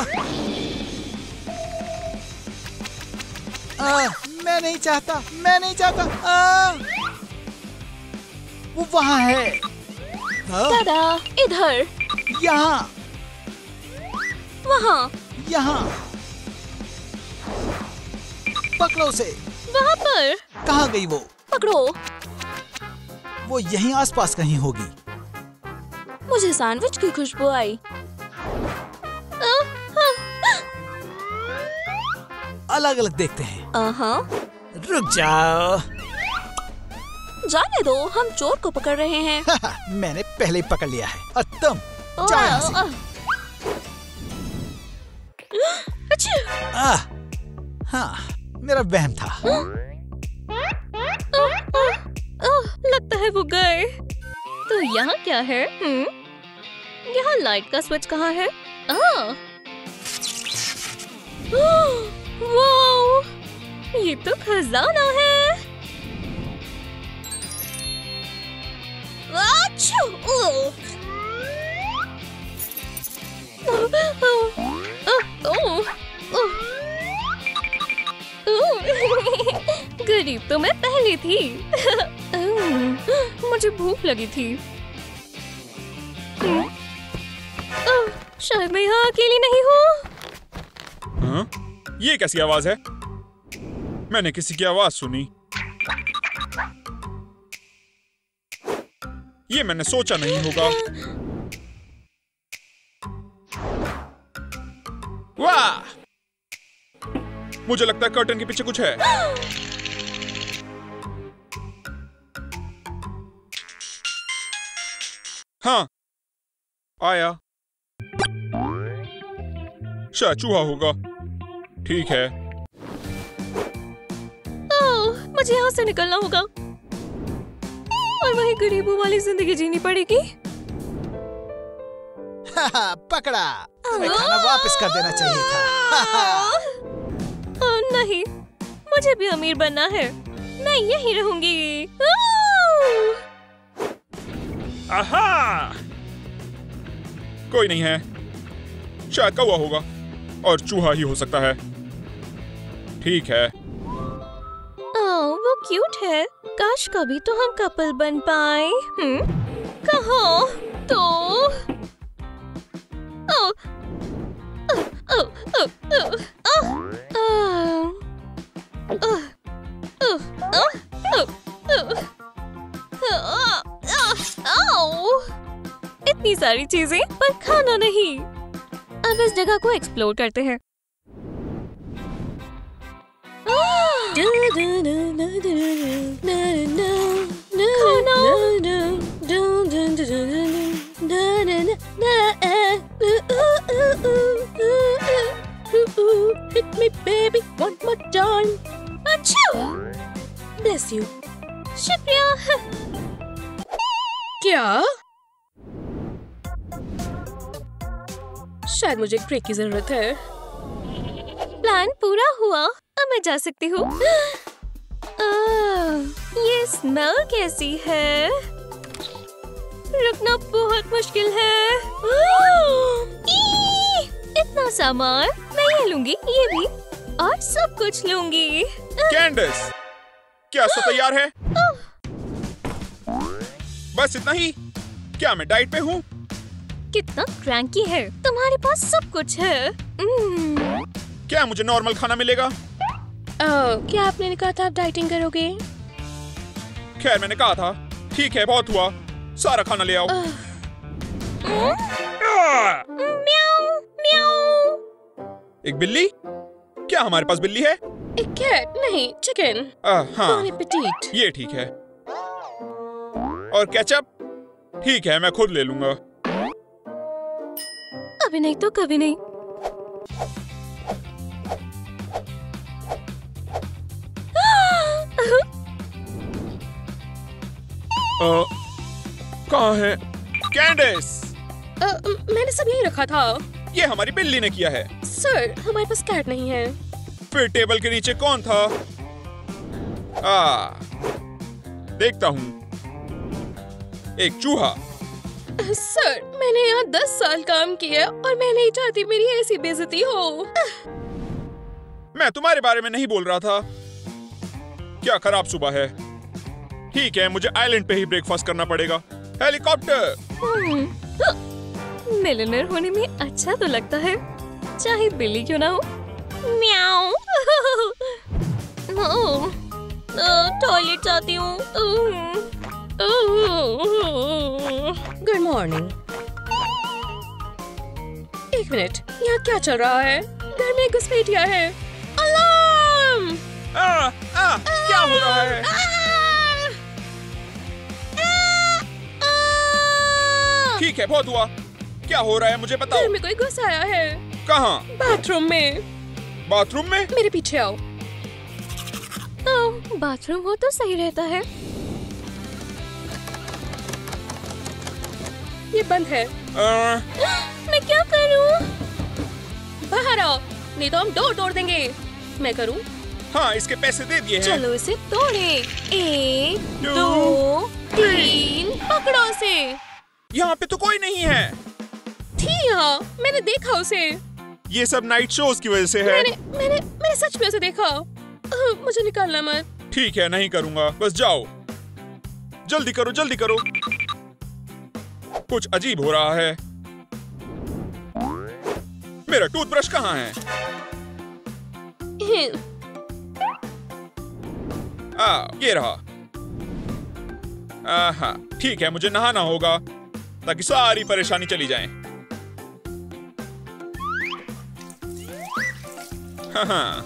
आ, मैं नहीं चाहता मैं नहीं चाहता। आ, वो वहाँ है। हाँ? दादा इधर। यहाँ। वहाँ। यहाँ। पकड़ो से वहाँ पर। कहाँ गई वो? पकड़ो। वो यहीं आसपास कहीं होगी। मुझे सैंडविच की खुशबू आई। अलग अलग देखते हैं। हाँ रुक जाओ। जाने दो हम चोर को पकड़ रहे हैं। मैंने पहले ही पकड़ लिया है। और तुम। अच्छा। आ, हाँ मेरा वहम था। ओह, लगता है वो गए तो यहाँ क्या है हम्म? यहाँ लाइट का स्विच कहाँ है! वाओ ये तो खजाना है अच्छू! गरीब तो मैं पहले थी। मुझे भूख लगी थी। ओह, शायद मैं यहाँ अकेली नहीं हूँ। हाँ? ये कैसी आवाज़ है? मैंने किसी की आवाज़ सुनी। ये मैंने सोचा नहीं होगा। वाह! मुझे लगता है कर्टन के पीछे कुछ है। हाँ। आया। शायद चूहा होगा। ठीक है। ओह, मुझे यहाँ से निकलना होगा। और वही गरीबों वाली ज़िंदगी जीनी पड़ेगी। पकड़ा। तुम्हें खाना वापस कर देना चाहिए था। ओह, नहीं मुझे भी अमीर बनना है। मैं यहीं रहूँगी। ओह! आहा कोई नहीं है शायद कौवा होगा और चूहा ही हो सकता है ठीक है ओह, वो क्यूट है काश कभी तो हम कपल बन पाए हम्म कहाँ तो ओह, ओह, ओह, ओह, ओह, ओह, ओह, ओह, इतनी सारी चीज़ें पर खाना नहीं अब इस जगह को एक्सप्लोर करते हैं Hit me baby one more time. Achoo! Bless you. शुक्रिया क्या? शायद मुझे एक ब्रेक की ज़रूरत है। प्लान पूरा हुआ। अब मैं जा सकती हूँ। ये स्मेल कैसी है? रुकना बहुत मुश्किल है। इतना सामान मैं ये लूँगी ये भी। और सब कुछ लूँगी। कैंडस क्या सब तैयार है? बस इतना ही। क्या मैं डाइट पे हूँ? कितना क्रैंकी है। तुम्हारे पास सब कुछ है। हम्म, क्या मुझे नॉर्मल खाना मिलेगा? ओ, क्या आपने कहा था आप डाइटिंग करोगे? खैर मैंने कहा था। ठीक है बहुत हुआ। सारा खाना ले आओ। आह! म्याऊ म्याऊ। एक बिल्ली? क्या हमारे पास बिल्ली है? एक कैट नहीं चिकन हाँ। ये ठीक है। और केचप ठीक है मैं खुद ले लूँगा। अभी नहीं तो कभी नहीं। कहाँ है? कैंडिस मैंने सब यही रखा था। ये हमारी बिल्ली ने किया है। सर हमारे पास कैट नहीं है। फिर टेबल के नीचे कौन था? आ, देखता हूँ। एक चूहा। सर मैंने यहाँ दस साल काम किया और मैं नहीं चाहती मेरी ऐसी बेइज्जती हो। मैं तुम्हारे बारे में नहीं बोल रहा था। क्या खराब सुबह है? ठीक है मुझे आइलैंड पे ही ब्रेकफास्ट करना पड़ेगा। हेलीकॉप्टर मिलनर होने में अच्छा तो लगता है। चाहे बिल्ली क्यों ना हो। म्याऊ टॉयलेट जाती हूँ। गुड मॉर्निंग एक मिनट यहाँ क्या चल रहा है घर में घुसपैठिया है अलार्म आ, आ, क्या हो रहा है ठीक है बहुत हुआ क्या हो रहा है मुझे बताओ घर में कोई घुस आया है कहाँ बाथरूम में बाथरूम में मेरे पीछे आओ बाथरूम हो तो सही रहता है ये बंद है। आ, मैं क्या करूँ? बाहर आओ नहीं तो हम डोर तोड़ देंगे। मैं करूँ? हाँ इसके पैसे दे दिए हैं। चलो इसे तोड़े। एक दो, दो तीन। पकड़ो उसे यहाँ पे तो कोई नहीं है। थी यहाँ मैंने देखा उसे। ये सब नाइट शोज़ की वजह से है। मैंने मैंने मैंने सच में उसे देखा। मुझे निकालना मत। ठीक है नहीं करूँगा। बस जाओ। जल्दी करो जल्दी करो। कुछ अजीब हो रहा है। मेरा टूथब्रश कहाँ है? आ, ये रहा। आहा, ठीक है मुझे नहाना होगा ताकि सारी परेशानी चली जाए। हाँ हाँ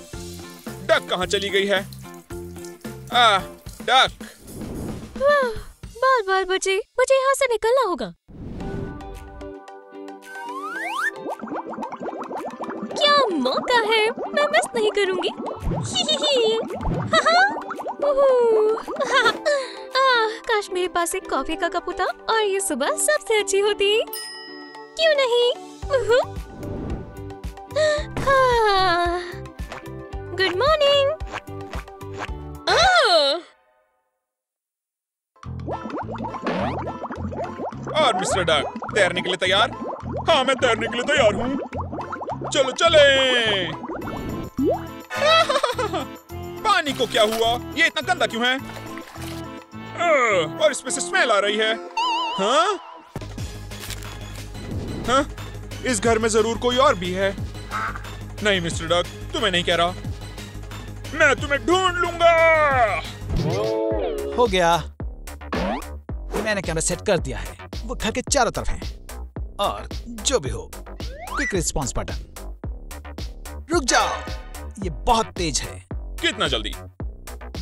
डक कहाँ चली गई है? आ, डक। बार बार बचे मुझे यहाँ से निकलना होगा। मौका है मैं मिस नहीं करूँगी। हा, हा। उहू, काश मेरे पास एक कॉफ़ी का कप होता और ये सुबह सबसे अच्छी होती। क्यों नहीं? हाँ। गुड मॉर्निंग और मिस्टर डक तैरने के लिए तैयार? हाँ मैं तैरने के लिए तैयार हूँ। चलो चले। पानी को क्या हुआ? ये इतना गंदा क्यों है? और इसमें से स्मेल आ रही है। हाँ? हाँ? इस घर में ज़रूर कोई और भी है। नहीं, मिस्टर डक तुम्हें नहीं कह रहा। मैं तुम्हें ढूंढ लूँगा। हो गया। मैंने कैमरा सेट कर दिया है। वो घर के चारों तरफ़ है। और जो भी हो क्विक रिस्पॉन्स बटन रुक जाओ। ये बहुत तेज है। कितना जल्दी?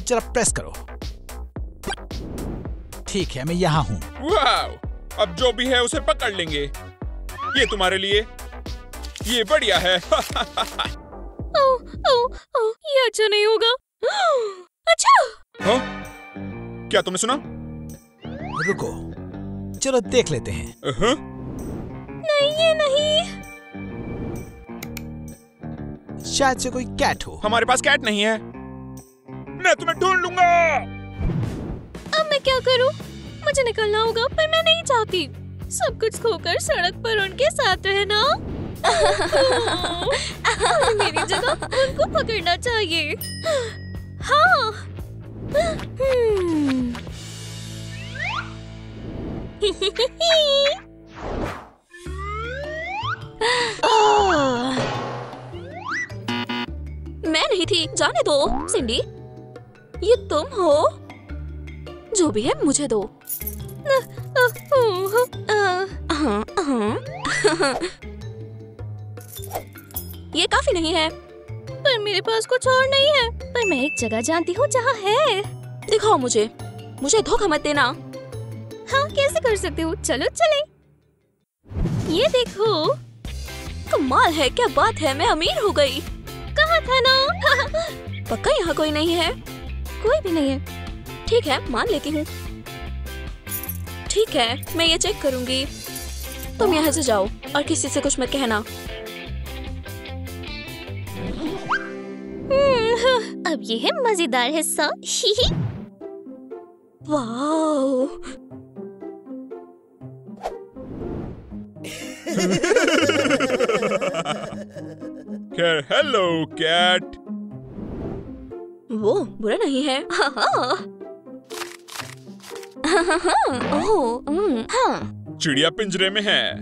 जरा प्रेस करो। ठीक है मैं यहाँ हूँ। अब जो भी है उसे पकड़ लेंगे। ये तुम्हारे लिए। ये बढ़िया है। ओ, ओ, ओ, ये अच्छा नहीं होगा। अच्छा! हाँ? क्या तुमने सुना? रुको चलो देख लेते हैं। नहीं ये नहीं। शायद से कोई कैट हो। हमारे पास कैट नहीं है। मैं तुम्हें ढूंढ लूँगा। अब मैं क्या करूँ? मुझे निकलना होगा पर मैं नहीं चाहती। सब कुछ खोकर सड़क पर उनके साथ रहना। मेरी जगह उनको पकड़ना चाहिए। हाँ। हम्म। मैं नहीं थी, जाने दो, सिंडी। ये तुम हो। जो भी है, मुझे दो। ये काफ़ी नहीं है। पर मेरे पास कुछ और नहीं है। पर मैं एक जगह जानती हूँ जहाँ है। दिखाओ मुझे। मुझे धोखा मत देना। हाँ कैसे कर सकते हो? चलो, चले। ये देखो। कमाल है, क्या बात है, मैं अमीर हो गई। कहा था ना? पक्का यहाँ कोई नहीं है? कोई भी नहीं है। ठीक है मान लेती हूँ। ठीक है मैं ये चेक करूँगी। तुम यहाँ से जाओ और किसी से कुछ मत कहना। हम्म, अब ये है मज़ेदार हिस्सा। वाओ! खैर हेलो कैट वो बुरा नहीं है। ओह, हम्म, हाँ। चिड़िया पिंजरे में है।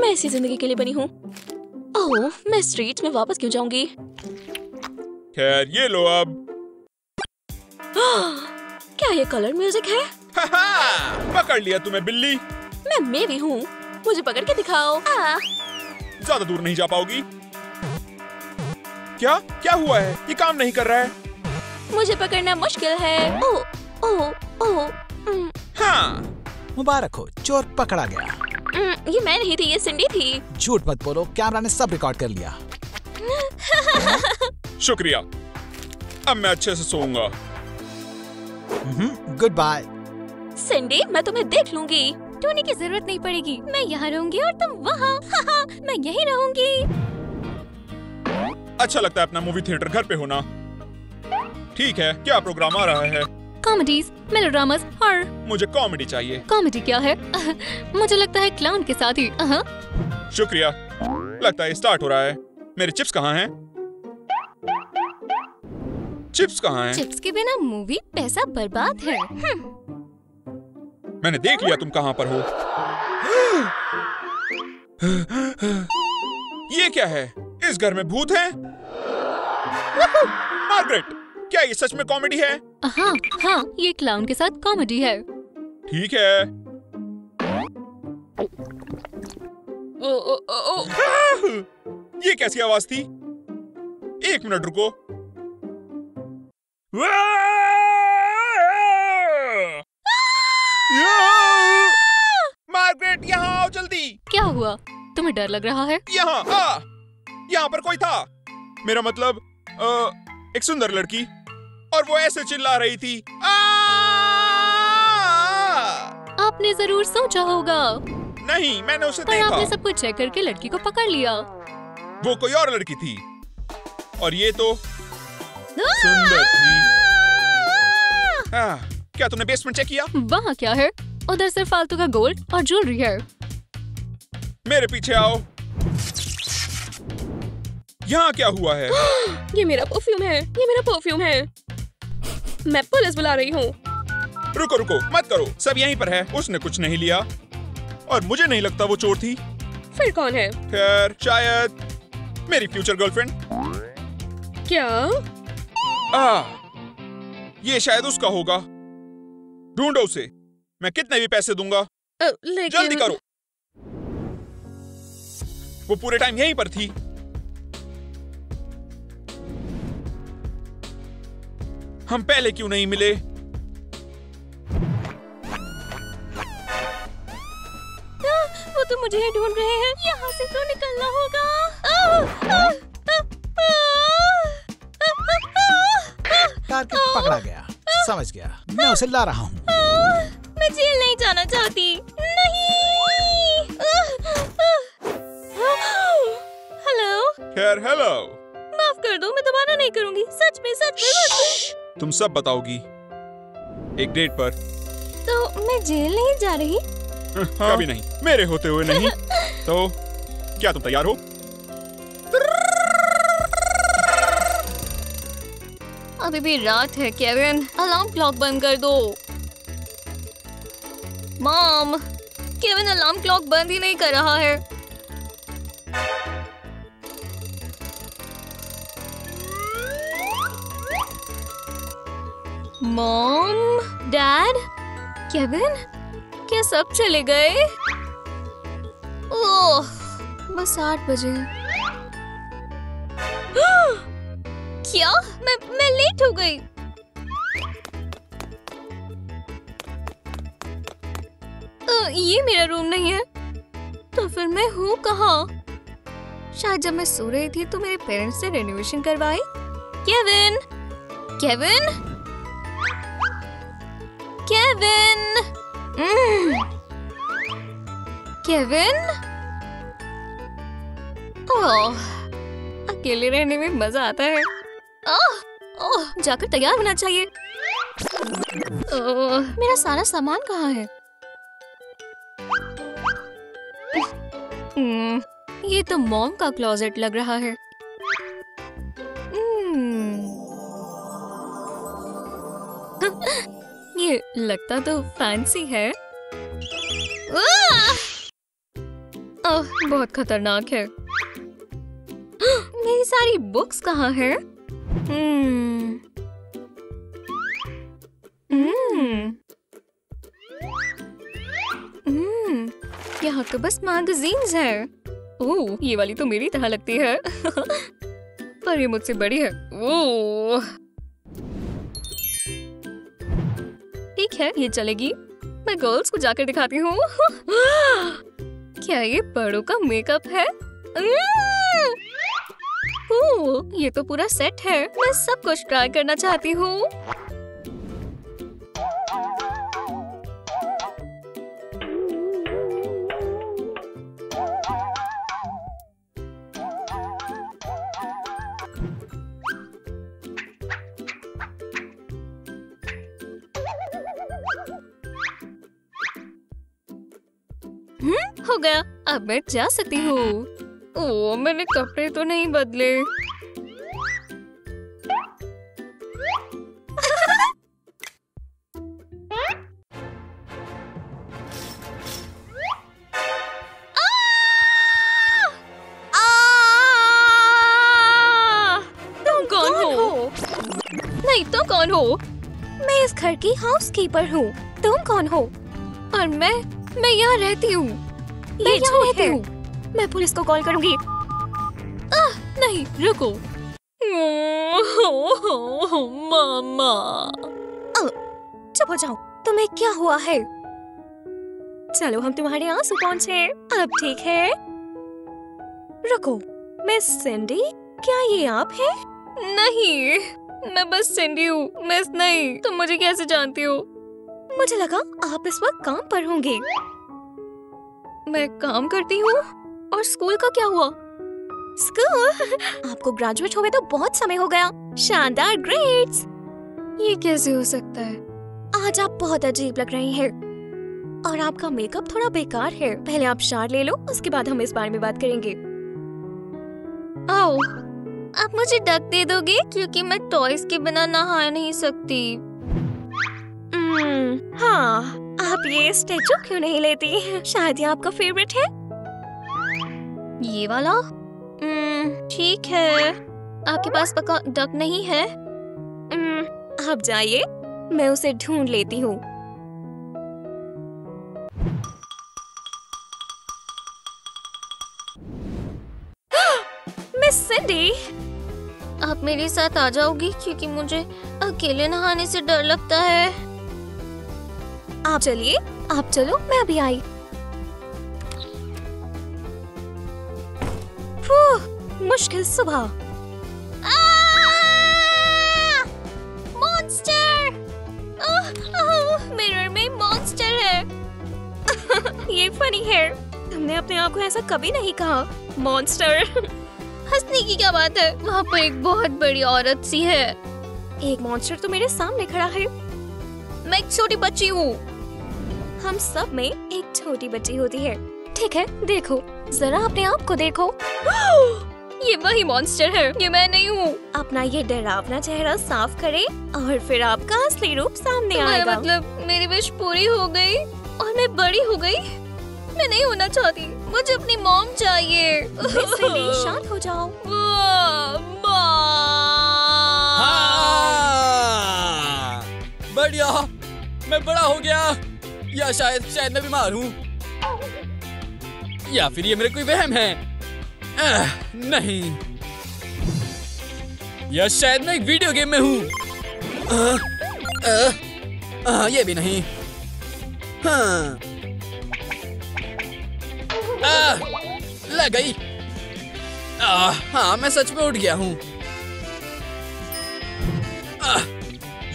मैं इसी ज़िंदगी के लिए बनी हूँ। ओह मैं स्ट्रीट में वापस क्यों जाऊँगी? खैर ये लो अब। क्या ये कलर म्यूज़िक है? पकड़ लिया तुम्हें बिल्ली। मैं मेरी हूँ। मुझे पकड़ के दिखाओ। आ, ज़्यादा दूर नहीं जा पाओगी। क्या? क्या हुआ है? ये काम नहीं कर रहा है। मुझे पकड़ना मुश्किल है। ओ ओ ओ हाँ। मुबारक हो चोर पकड़ा गया। ये मैं नहीं थी ये सिंडी थी। झूठ मत बोलो कैमरा ने सब रिकॉर्ड कर लिया। शुक्रिया। अब मैं अच्छे से सोऊँगा। Good bye. सिंडी मैं तुम्हें देख लूँगी। टोनी की ज़रूरत नहीं पड़ेगी। मैं यहाँ रहूँगी और तुम वहाँ। मैं यही रहूँगी। अच्छा लगता है अपना मूवी थिएटर घर पे होना। ठीक है क्या प्रोग्राम आ रहा है? कॉमेडीज मेलोड्रामास और मुझे कॉमेडी चाहिए। कॉमेडी क्या है? मुझे लगता है क्लाउन के साथ ही। शुक्रिया। लगता है स्टार्ट हो रहा है। मेरे चिप्स कहाँ हैं? चिप्स कहाँ हैं? चिप्स के बिना मूवी पैसा बर्बाद है। हम्म, मैंने देख लिया तुम कहाँ पर हो। ये क्या है? इस घर में भूत है? मार्गरेट क्या ये सच में कॉमेडी है? हाँ हाँ ये क्लाउन के साथ कॉमेडी है। ठीक है। ओ, ओ, ओ, ओ, ये कैसी आवाज़ थी? एक मिनट रुको। मार्गरेट यहाँ आओ जल्दी। क्या हुआ? तुम्हें डर लग रहा है? यहाँ यहाँ पर कोई था। मेरा मतलब अ, एक सुंदर लड़की। और वो ऐसे चिल्ला रही थी। आ! आपने ज़रूर सोचा होगा। नहीं मैंने उसे पर आपने सब कुछ चेक करके लड़की को पकड़ लिया। वो कोई और लड़की थी। और ये तो सुंदर थी। आ, क्या तुमने बेसमेंट चेक किया? वहाँ क्या है? उधर सिर्फ़ फालतू का गोल्ड और ज्वेलरी है। मेरे पीछे आओ। यहाँ क्या हुआ है? ये मेरा परफ्यूम है। ये मेरा परफ्यूम है। मैं पुलिस बुला रही हूँ। रुको रुको मत करो। सब यहीं पर है। उसने कुछ नहीं लिया। और मुझे नहीं लगता वो चोर थी। फिर कौन है? खैर शायद मेरी फ्यूचर गर्लफ्रेंड क्या? आ, ये शायद उसका होगा। ढूंढो उसे मैं कितने भी पैसे दूँगा लेकिन जल्दी करो वो पूरे टाइम यहीं पर थी हम पहले क्यों नहीं मिले वो तो मुझे ही ढूंढ रहे हैं यहाँ से तो निकलना होगा आ, आ, आ, आ, आ, पकड़ा गया समझ गया। मैं उसे ला रहा हूँ। मैं जेल नहीं जाना चाहती। नहीं। हेलो? खैर हेलो। माफ़ कर दो मैं दोबारा नहीं करूँगी। सच में सच में तुम सब बताओगी। एक डेट पर। तो मैं जेल नहीं जा रही? हाँ। कभी नहीं। मेरे होते हुए नहीं। तो क्या तुम तैयार हो? अभी भी रात है केविन अलार्म क्लॉक बंद कर दो। मॉम केविन अलार्म क्लॉक बंद ही नहीं कर रहा है। मॉम, डैड केविन क्या सब चले गए? ओह, बस आठ बजे। क्या? मैं मैं लेट हो गई। ये मेरा रूम नहीं है। तो फिर मैं हूँ कहा? शायद जब मैं सो रही थी तो मेरे पेरेंट्स ने रेनोवेशन करवाई। Kevin Kevin Kevin. Kevin oh अकेले रहने में मज़ा आता है। ओह, जाकर तैयार होना चाहिए। मेरा सारा सामान कहाँ है? हम्म, ये तो मॉम का क्लोजेट लग रहा है। हम्म। ये लगता तो फैंसी है। ओह, बहुत खतरनाक है। मेरी सारी बुक्स कहाँ है? हम्म हम्म हम्म यहाँ तो बस मैगजीन्स है। ओह ये वाली तो मेरी तरह लगती है। पर ये मुझसे बड़ी है। ओह। ठीक है ये चलेगी। मैं गर्ल्स को जाकर दिखाती हूँ। क्या ये बड़ों का मेकअप है? उम्म! ये तो पूरा सेट है। मैं सब कुछ ट्राई करना चाहती हूँ। हम्म हो गया। अब मैं जा सकती हूँ। ओ मैंने कपड़े तो नहीं बदले। तुम कौन हो? नहीं तुम कौन हो? मैं इस घर की हाउसकीपर हूँ। तुम कौन हो? और मैं मैं यहाँ रहती हूँ। ये यहाँ रहती हूँ। मैं पुलिस को कॉल करूँगी। आह, नहीं रुको। मामा। चुप हो जाओ। तुम्हें क्या हुआ है? चलो हम तुम्हारे आँसू पहुँचे अब ठीक है। रुको मिस सिंडी क्या ये आप है? नहीं मैं बस सिंडी हूँ मिस नहीं। तुम मुझे कैसे जानती हो? मुझे लगा आप इस वक्त काम पर होंगे। मैं काम करती हूँ? और स्कूल का क्या हुआ? स्कूल? आपको ग्रेजुएट हुए तो बहुत समय हो गया। शानदार ग्रेड्स ये कैसे हो सकता है? आज आप बहुत अजीब लग रही हैं। और आपका मेकअप थोड़ा बेकार है। पहले आप शार ले लो उसके बाद हम इस बारे में बात करेंगे। आओ आप मुझे डक दे दोगे? क्योंकि मैं टॉयज के बिना नहा नहीं सकती। हम्म, हाँ आप ये स्टेचू क्यों नहीं लेती? शायद ये आपका फेवरेट है। ये वाला? ठीक है। आपके पास पक्का डक नहीं है? आप जाइए, मैं उसे ढूंढ लेती हूँ। Miss Cindy! आप मेरे साथ आ जाओगी क्योंकि मुझे अकेले नहाने से डर लगता है। आप चलिए, आप चलो, मैं अभी आई। मुश्किल सुबह। मॉन्स्टर मिरर में मॉन्स्टर है। ये फनी है। तुमने अपने आप को ऐसा कभी नहीं कहा। मॉन्स्टर हंसने की क्या बात है? वहाँ पर एक बहुत बड़ी औरत सी है। एक मॉन्स्टर तो मेरे सामने खड़ा है। मैं एक छोटी बच्ची हूँ। हम सब में एक छोटी बच्ची होती है। ठीक है देखो। जरा अपने आप को देखो। ये वही मॉन्स्टर है। ये मैं नहीं हूँ। अपना ये डरावना चेहरा साफ़ करें और फिर आपका असली रूप सामने आएगा। मतलब मेरी विश पूरी हो गई और मैं बड़ी हो गई? मैं नहीं होना चाहती। मुझे अपनी मॉम चाहिए। शांत हो जाओ। हाँ! बढ़िया। मैं बड़ा हो गया। या शायद शायद मैं बीमार हूँ। या फिर ये मेरे कोई वहम है? आह, नहीं। या शायद मैं एक वीडियो गेम में हूँ। ये भी नहीं। हाँ। आह, लग गई। हाँ मैं सच में उठ गया हूँ।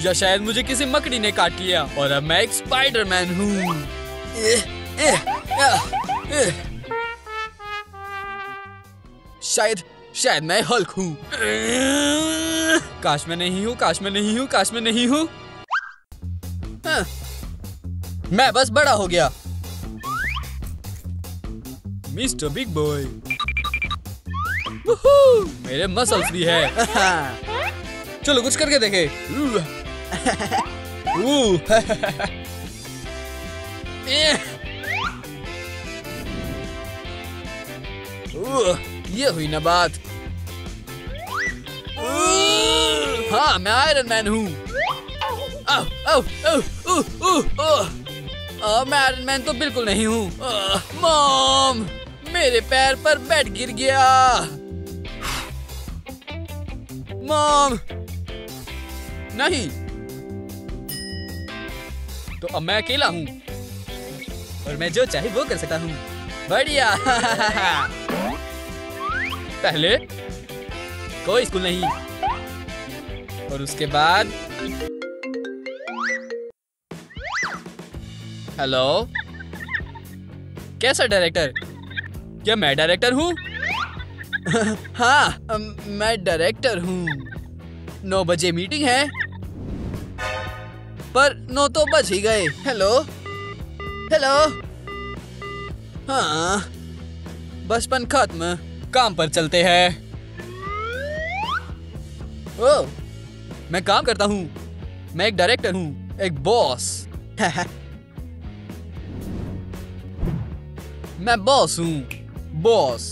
या शायद मुझे किसी मकड़ी ने काट लिया और अब मैं एक स्पाइडरमैन हूँ। शायद शायद मैं हल्क हूँ। काश मैं नहीं हूँ काश मैं नहीं हूँ काश मैं नहीं हूँ। हाँ, मैं बस बड़ा हो गया। Mr Big Boy. मेरे मसल्स भी है। चलो कुछ करके देखे। ये हुई ना बात। हाँ मैं आयरन मैन हूँ। मैं आयरन मैन तो बिल्कुल नहीं हूँ। मॉम, मेरे पैर पर बेड गिर गया। मॉम, नहीं। तो अब मैं अकेला हूँ। और मैं जो चाहे वो कर सकता हूँ। बढ़िया। पहले। कोई स्कूल नहीं। और उसके बाद? हेलो? कैसा डायरेक्टर? क्या मैं डायरेक्टर हूँ? हाँ मैं डायरेक्टर हूँ। नौ बजे मीटिंग है। पर नौ तो बज ही गए। हेलो? हेलो? हाँ बचपन खत्म। काम पर चलते हैं। ओ मैं काम करता हूँ। मैं एक डायरेक्टर हूँ, एक बॉस मैं बॉस हूँ बॉस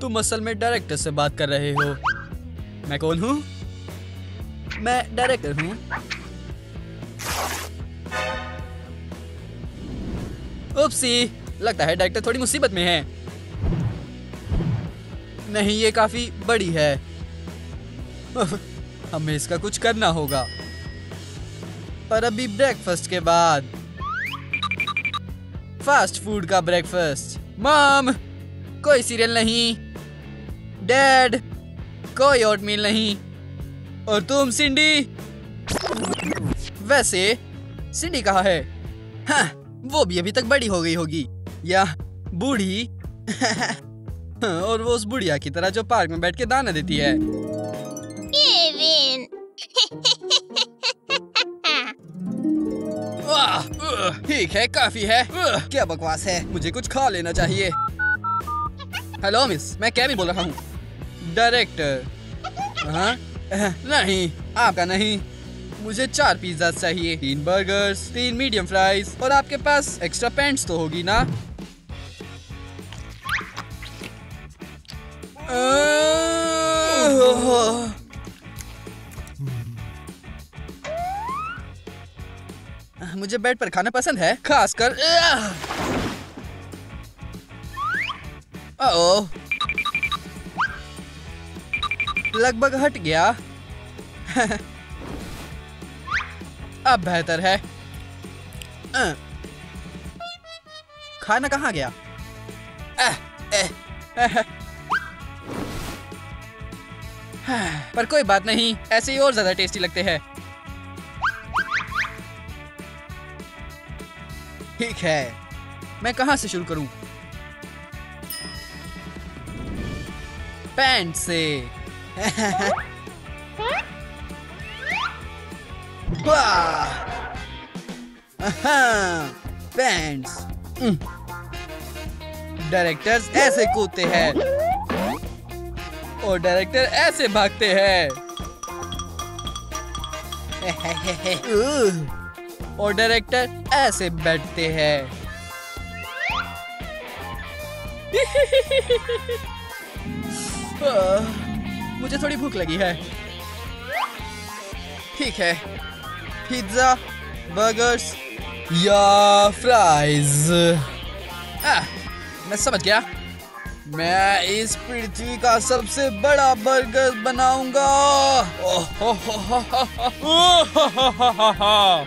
तुम असल में डायरेक्टर से बात कर रहे हो। मैं कौन हूँ? मैं डायरेक्टर हूँ। उपसी लगता है डायरेक्टर थोड़ी मुसीबत में है। नहीं ये काफ़ी बड़ी है। हमें इसका कुछ करना होगा। पर अभी ब्रेकफास्ट के बाद। फास्ट फ़ूड का ब्रेकफास्ट मॉम कोई सीरियल नहीं। डैड कोई ओटमील नहीं। और तुम सिंडी वैसे सिंडी कहा है? हाँ, वो भी अभी तक बड़ी हो गई होगी। या बूढ़ी? और वो उस बुढ़िया की तरह जो पार्क में बैठ के दाना देती है। वाह, ठीक है काफ़ी है। क्या बकवास है मुझे कुछ खा लेना चाहिए। हेलो मिस मैं केविन बोल रहा हूँ? डायरेक्टर। हाँ नहीं आपका नहीं। मुझे चार पिज्जा चाहिए तीन बर्गर्स तीन मीडियम फ्राइज और आपके पास एक्स्ट्रा पैंट्स तो होगी ना? मुझे बेड पर खाना पसंद है, खासकर ओ। लगभग हट गया। अब बेहतर है। खाना कहाँ गया? पर कोई बात नहीं, ऐसे ही और ज़्यादा टेस्टी लगते हैं। ठीक है, मैं कहाँ से शुरू करूँ? पैंट से। पैंट्स। डायरेक्टर्स ऐसे कूदते हैं। और डायरेक्टर ऐसे भागते हैं। और डायरेक्टर ऐसे बैठते हैं। मुझे थोड़ी भूख लगी है। ठीक है। पिज्जा बर्गर्स या फ्राइज आह, मैं समझ गया। मैं इस पृथ्वी का सबसे बड़ा बर्गर बनाऊँगा हो हो हो हो हो। हो हो हो हो हो।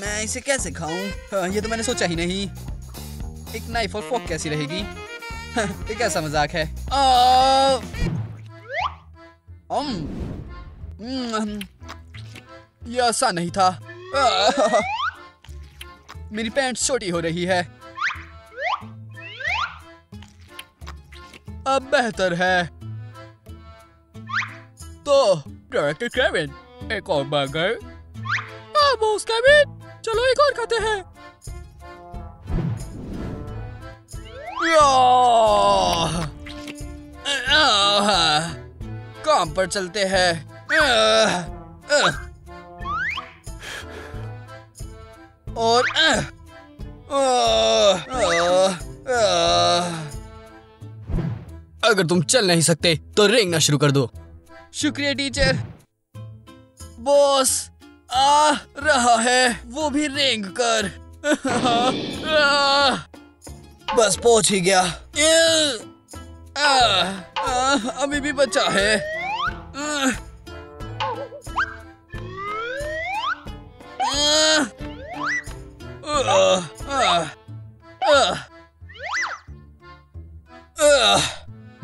मैं इसे कैसे खाऊं ये तो मैंने सोचा ही नहीं एक नाइफ और फोक कैसी रहेगी? ये कैसा मज़ाक है? ये आसान नहीं था। मेरी पैंट छोटी हो रही है। अब बेहतर है। तो डायरेक्टर केविन एक और बर्गर हाँ चलो एक और खाते हैं। काम पर चलते हैं! और! अगर तुम चल नहीं सकते तो रेंगना शुरू कर दो शुक्रिया, टीचर बॉस आ रहा है, वो भी रेंग कर! बस पहुँच ही गया। अभी भी बचा है।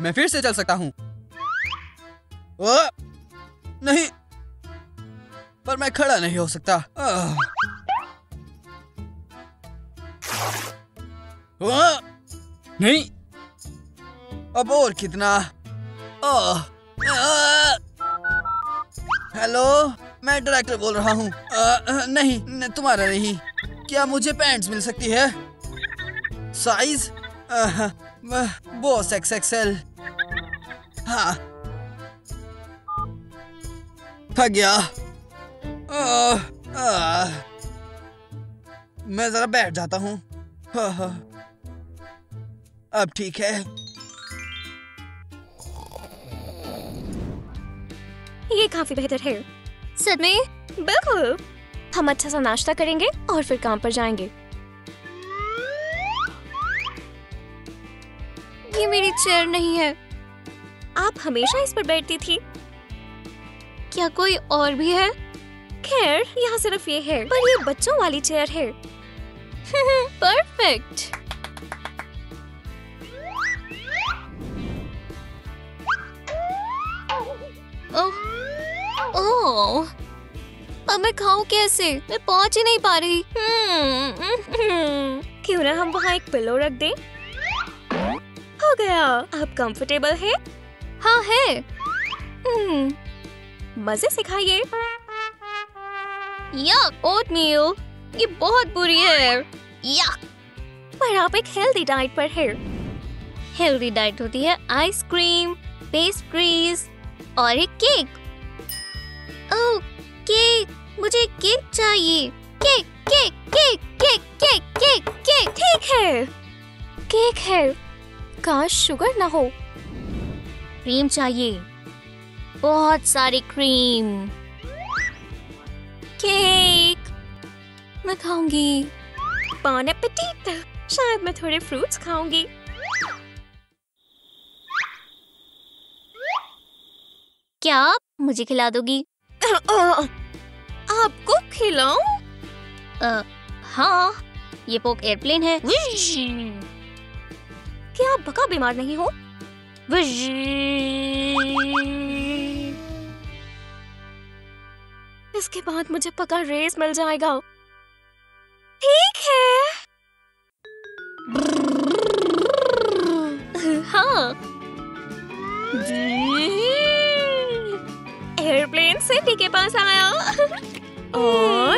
मैं फिर से चल सकता हूँ। नहीं, पर मैं खड़ा नहीं हो सकता। नहीं। अब और कितना। हेलो मैं डायरेक्टर बोल रहा हूँ। नहीं न, तुम्हारा नहीं। क्या मुझे पैंट्स मिल सकती है? साइज़ बॉस एक्स एक्सएल हाँ। थक गया। आह, आह। मैं जरा बैठ जाता हूँ। हाँ, हाँ। अब ठीक है। ये काफ़ी बेहतर है। सच में बिल्कुल हम अच्छा सा नाश्ता करेंगे और फिर काम पर जाएँगे। ये मेरी चेयर नहीं है। आप हमेशा इस पर बैठती थी। क्या कोई और भी है? खैर, यहाँ सिर्फ़ ये है। पर ये बच्चों वाली चेयर है। परफेक्ट। ओह अब मैं खाऊं कैसे? मैं पहुँच ही नहीं पा रही। हम्म, क्यों ना हम वहाँ एक पिलो रख दें? हो गया। आप कंफर्टेबल है? हाँ है। हम्म, मज़े से खाइए ओटमील ये बहुत बुरी है। यक पर आप एक हेल्दी डाइट पर है। हेल्दी डाइट होती है आइसक्रीम पेस्ट्रीज और एक केक। ओह केक मुझे केक चाहिए। Cake cake cake cake cake cake cake. ठीक है। केक है। काश शुगर ना हो। क्रीम चाहिए। बहुत सारी क्रीम। केक। मैं खाऊँगी। पान एपेटिट शायद मैं थोड़े फ्रूट्स खाऊँगी। क्या आप मुझे खिला दोगी? आपको खिलाऊं? हाँ ये पोक एयरप्लेन है। क्या आप बका बीमार नहीं हो? इसके बाद मुझे पका रेस मिल जाएगा। और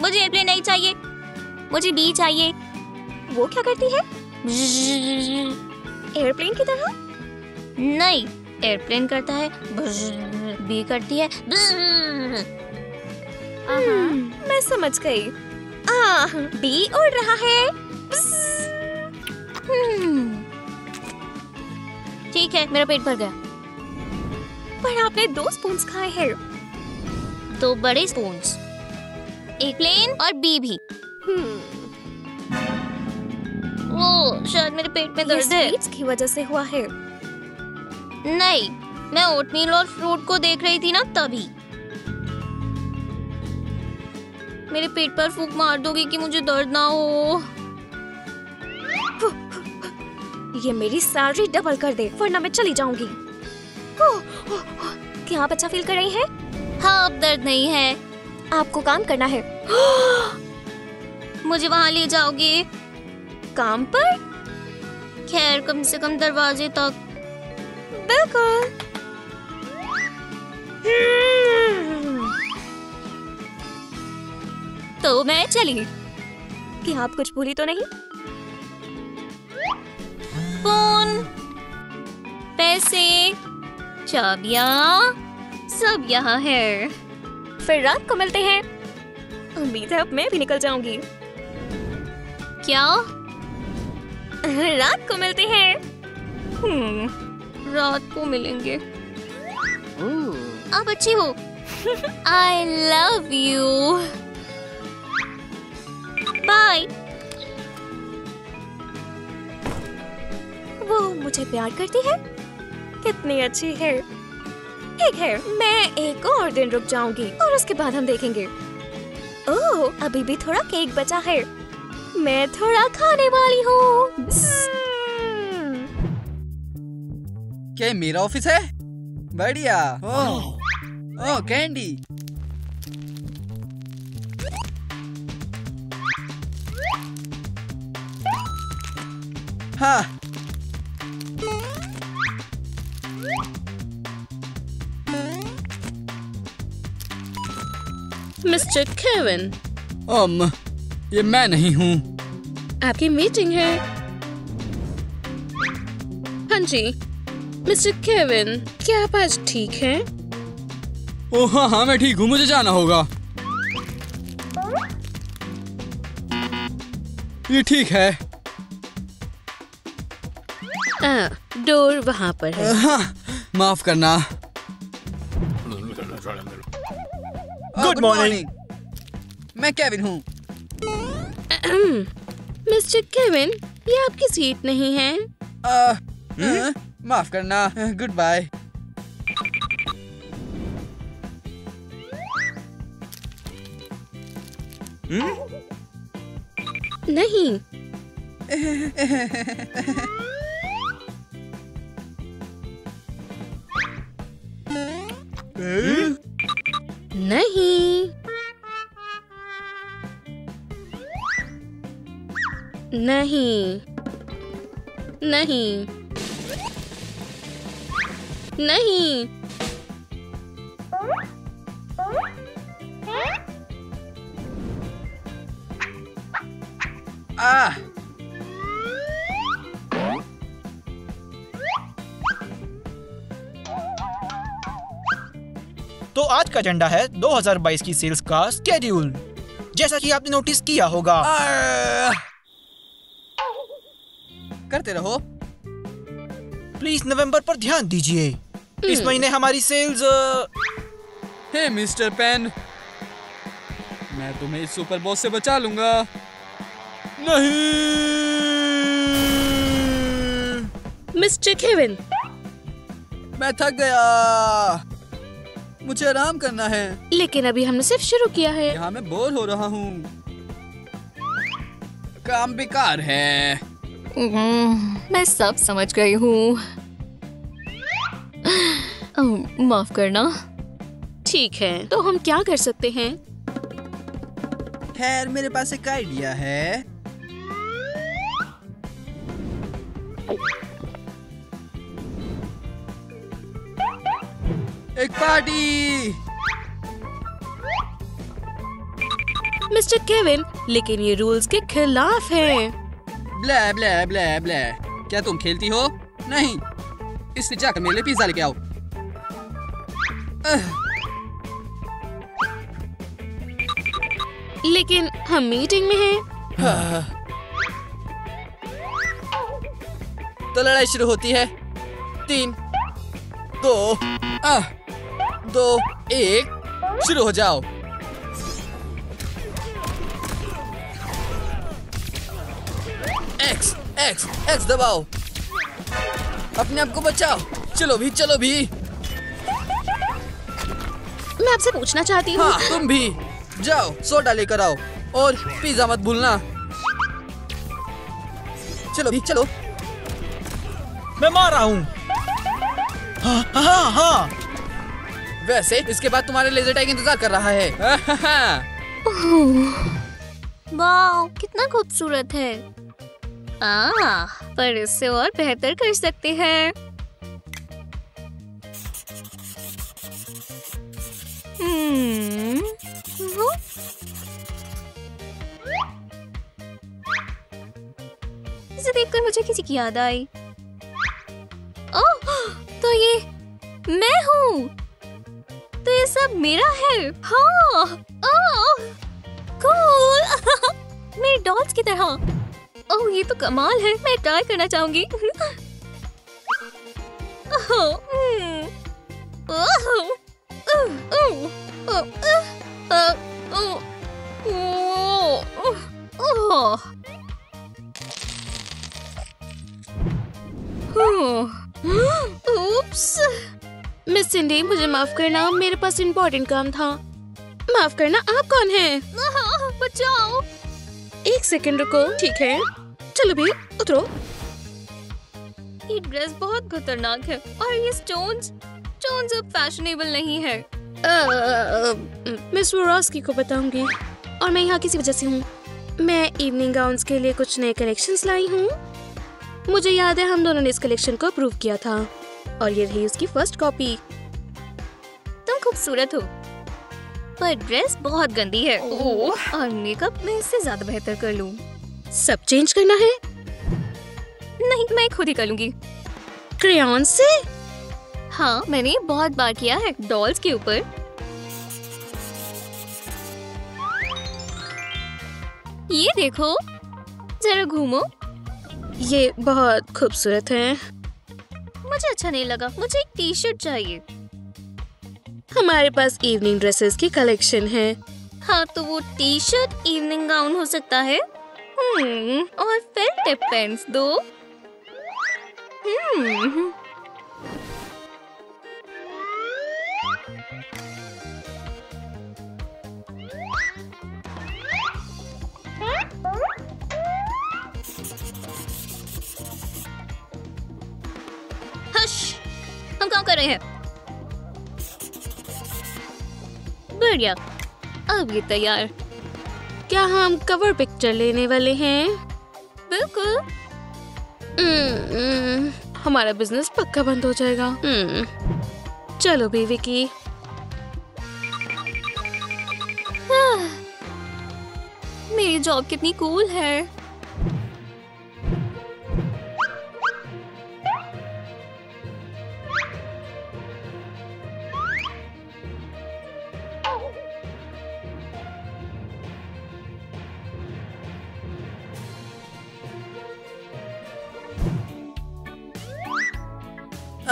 मुझे एयरप्लेन नहीं चाहिए मुझे बी चाहिए वो क्या करती है एयरप्लेन की तरह नहीं एयरप्लेन करता है बी करती है मैं समझ गई आ बी उड़ रहा है। ठीक है मेरा पेट भर गया पर आपने दो स्पून्स खाए हैं। दो बड़े स्पून्स एक प्लेन और बी भी। हम्म, ओ शायद मेरे पेट में दर्द है। की वजह से हुआ है। नहीं मैं ओटमील और फ्रूट को देख रही थी ना तभी। मेरे पेट पर फूक मार दोगी कि मुझे दर्द ना हो। ये मेरी सैलरी डबल कर दे वरना मैं चली जाऊँगी। हो, हो, हो, क्या आप अच्छा फील कर रही हैं? हाँ अब दर्द नहीं है। आपको काम करना है। मुझे वहाँ ले जाओगे? काम पर? खैर कम से कम दरवाजे तक। बिल्कुल। तो मैं चली। कि आप कुछ भूली तो नहीं? फ़ोन। पैसे। चाबियाँ सब यहाँ है। फिर रात को मिलते हैं। उम्मीद है अब मैं भी निकल जाऊँगी। क्या? रात को मिलते हैं। हम्म, रात को मिलेंगे। आप अच्छी हो। आई लव यू बाय वो मुझे प्यार करती है। कितनी अच्छी है। ठीक है मैं एक और दिन रुक जाऊँगी और उसके बाद हम देखेंगे। ओह अभी भी थोड़ा केक बचा है। मैं थोड़ा खाने वाली हूँ। हम्म, क्या मेरा ऑफ़िस है? बढ़िया। Oh oh candy. हाँ मिस्टर केविन ओम ये मैं नहीं हूँ। आपकी मीटिंग है। हाँ जी मिस्टर केविन क्या आप आज ठीक हैं? ओह हाँ हाँ मैं ठीक हूँ मुझे जाना होगा। ये ठीक है। आ, डोर वहाँ पर है। हाँ, माफ़ करना। गुड मॉर्निंग मैं केविन हूँ। मिस्टर केविन ये आपकी सीट नहीं है। आ, हाँ, माफ़ करना। गुड बाय नहीं नहीं। नहीं। नहीं। नहीं। आ। तो आज का एजेंडा है 2022 की सेल्स का स्केड्यूल जैसा कि आपने नोटिस किया होगा। आ, करते रहो। प्लीज़ नवंबर पर ध्यान दीजिए। इस महीने हमारी सेल्स हे मिस्टर पेन मैं तुम्हें इस सुपर बॉस से बचा लूँगा। नहीं। Mr Kevin. मैं थक गया। मुझे आराम करना है। लेकिन अभी हमने सिर्फ़ शुरू किया है। यहाँ मैं बोर हो रहा हूँ। काम बेकार है। मैं सब समझ गई हूँ। माफ़ करना। ठीक है। तो हम क्या कर सकते हैं? खैर मेरे पास एक आइडिया है। एक पार्टी। मिस्टर केविन लेकिन ये रूल्स के खिलाफ है। ब्लै ब्लै ब्लै ब्लै क्या तुम खेलती हो? नहीं। इससे जाकर मेरे लिए पिज्जा लेके आओ। लेकिन हम मीटिंग में हैं। तो लड़ाई शुरू होती है। तीन दो आ, दो एक शुरू हो जाओ। एक्स एक्स एक्स दबाओ। अपने आप को बचाओ। चलो भी चलो भी। मैं आपसे पूछना चाहती हूँ। हाँ तुम भी। जाओ सोडा लेकर आओ। और पिज्जा मत भूलना। चलो भी चलो। मैं मार रहा हूँ। हाँ हाँ हाँ। वैसे इसके बाद तुम्हारे लेजर टैग इंतज़ार कर रहा है। वाह कितना खूबसूरत है। आ, पर इससे और बेहतर कर सकते हैं। हम्म। इसे देखकर मुझे किसी की याद आई। ओह तो ये मैं हूँ। तो ये सब मेरा है। हाँ ओह कूल मेरे डॉल्स की तरह। ओह ये तो कमाल है। मैं ट्राई करना चाहूँगी। Miss hmm. Cindy hmm. मुझे माफ़ करना मेरे पास इम्पोर्टेंट काम था। माफ़ करना आप कौन हैं? हाँ, बचाओ। एक सेकंड रुको ठीक है? चलो भी उतरो। ये ड्रेस बहुत खतरनाक है और ये स्टोन्स स्टोन्स अब फैशनेबल नहीं है। मिस वोरोस्की को बताऊँगी और मैं यहाँ किसी वजह से हूँ। मैं इवनिंग गाउन्स के लिए कुछ नए कलेक्शंस लाई हूँ। मुझे याद है हम दोनों ने इस कलेक्शन को अप्रूव किया था और ये रही उसकी फ़र्स्ट कॉपी तुम खूबसूरत हो पर ड्रेस बहुत गंदी है। और मेकअप मैं इससे ज़्यादा बेहतर कर लूँ। सब चेंज करना है? नहीं मैं खुद ही कर लूँगी। क्रेयॉन से? हाँ मैंने बहुत बार किया है डॉल्स के ऊपर। ये देखो जरा घूमो। ये बहुत खूबसूरत है। मुझे अच्छा नहीं लगा मुझे एक टी शर्ट चाहिए। हमारे पास इवनिंग ड्रेसेस की कलेक्शन है। हाँ तो वो टी शर्ट इवनिंग गाउन हो सकता है। हम्म, और फिर टिप पेंस दो हश हम काम कर रहे हैं? बढ़िया अब ये तैयार। क्या हम कवर पिक्चर लेने वाले हैं? बिल्कुल। हम्म, हमारा बिज़नेस पक्का बंद हो जाएगा। हम्म, चलो भी विकी मेरी जॉब कितनी कूल है।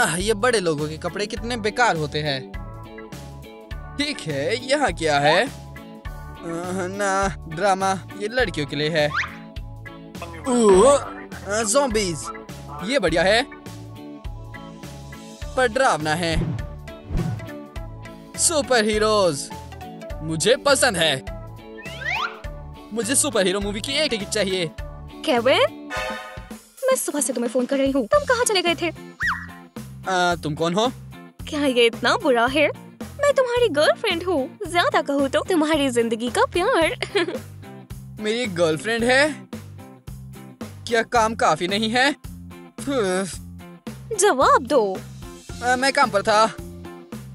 आह, ये बड़े लोगों के कपड़े कितने बेकार होते हैं। ठीक है यहाँ क्या है? ना ड्रामा ये लड़कियों के लिए है। जॉम्बीज ये बढ़िया है। पर डरावना है। सुपर हीरोज मुझे पसंद है। मुझे सुपर हीरो मूवी की एक टिकट चाहिए। केविन मैं सुबह से तुम्हें फ़ोन कर रही हूँ। तुम कहाँ चले गए थे? आ, तुम कौन हो? क्या ये इतना बुरा है? मैं तुम्हारी गर्लफ्रेंड हूँ। ज़्यादा कहूँ तो तुम्हारी ज़िंदगी का प्यार। मेरी गर्लफ्रेंड है। क्या काम काफ़ी नहीं है? जवाब दो। आ, मैं काम पर था।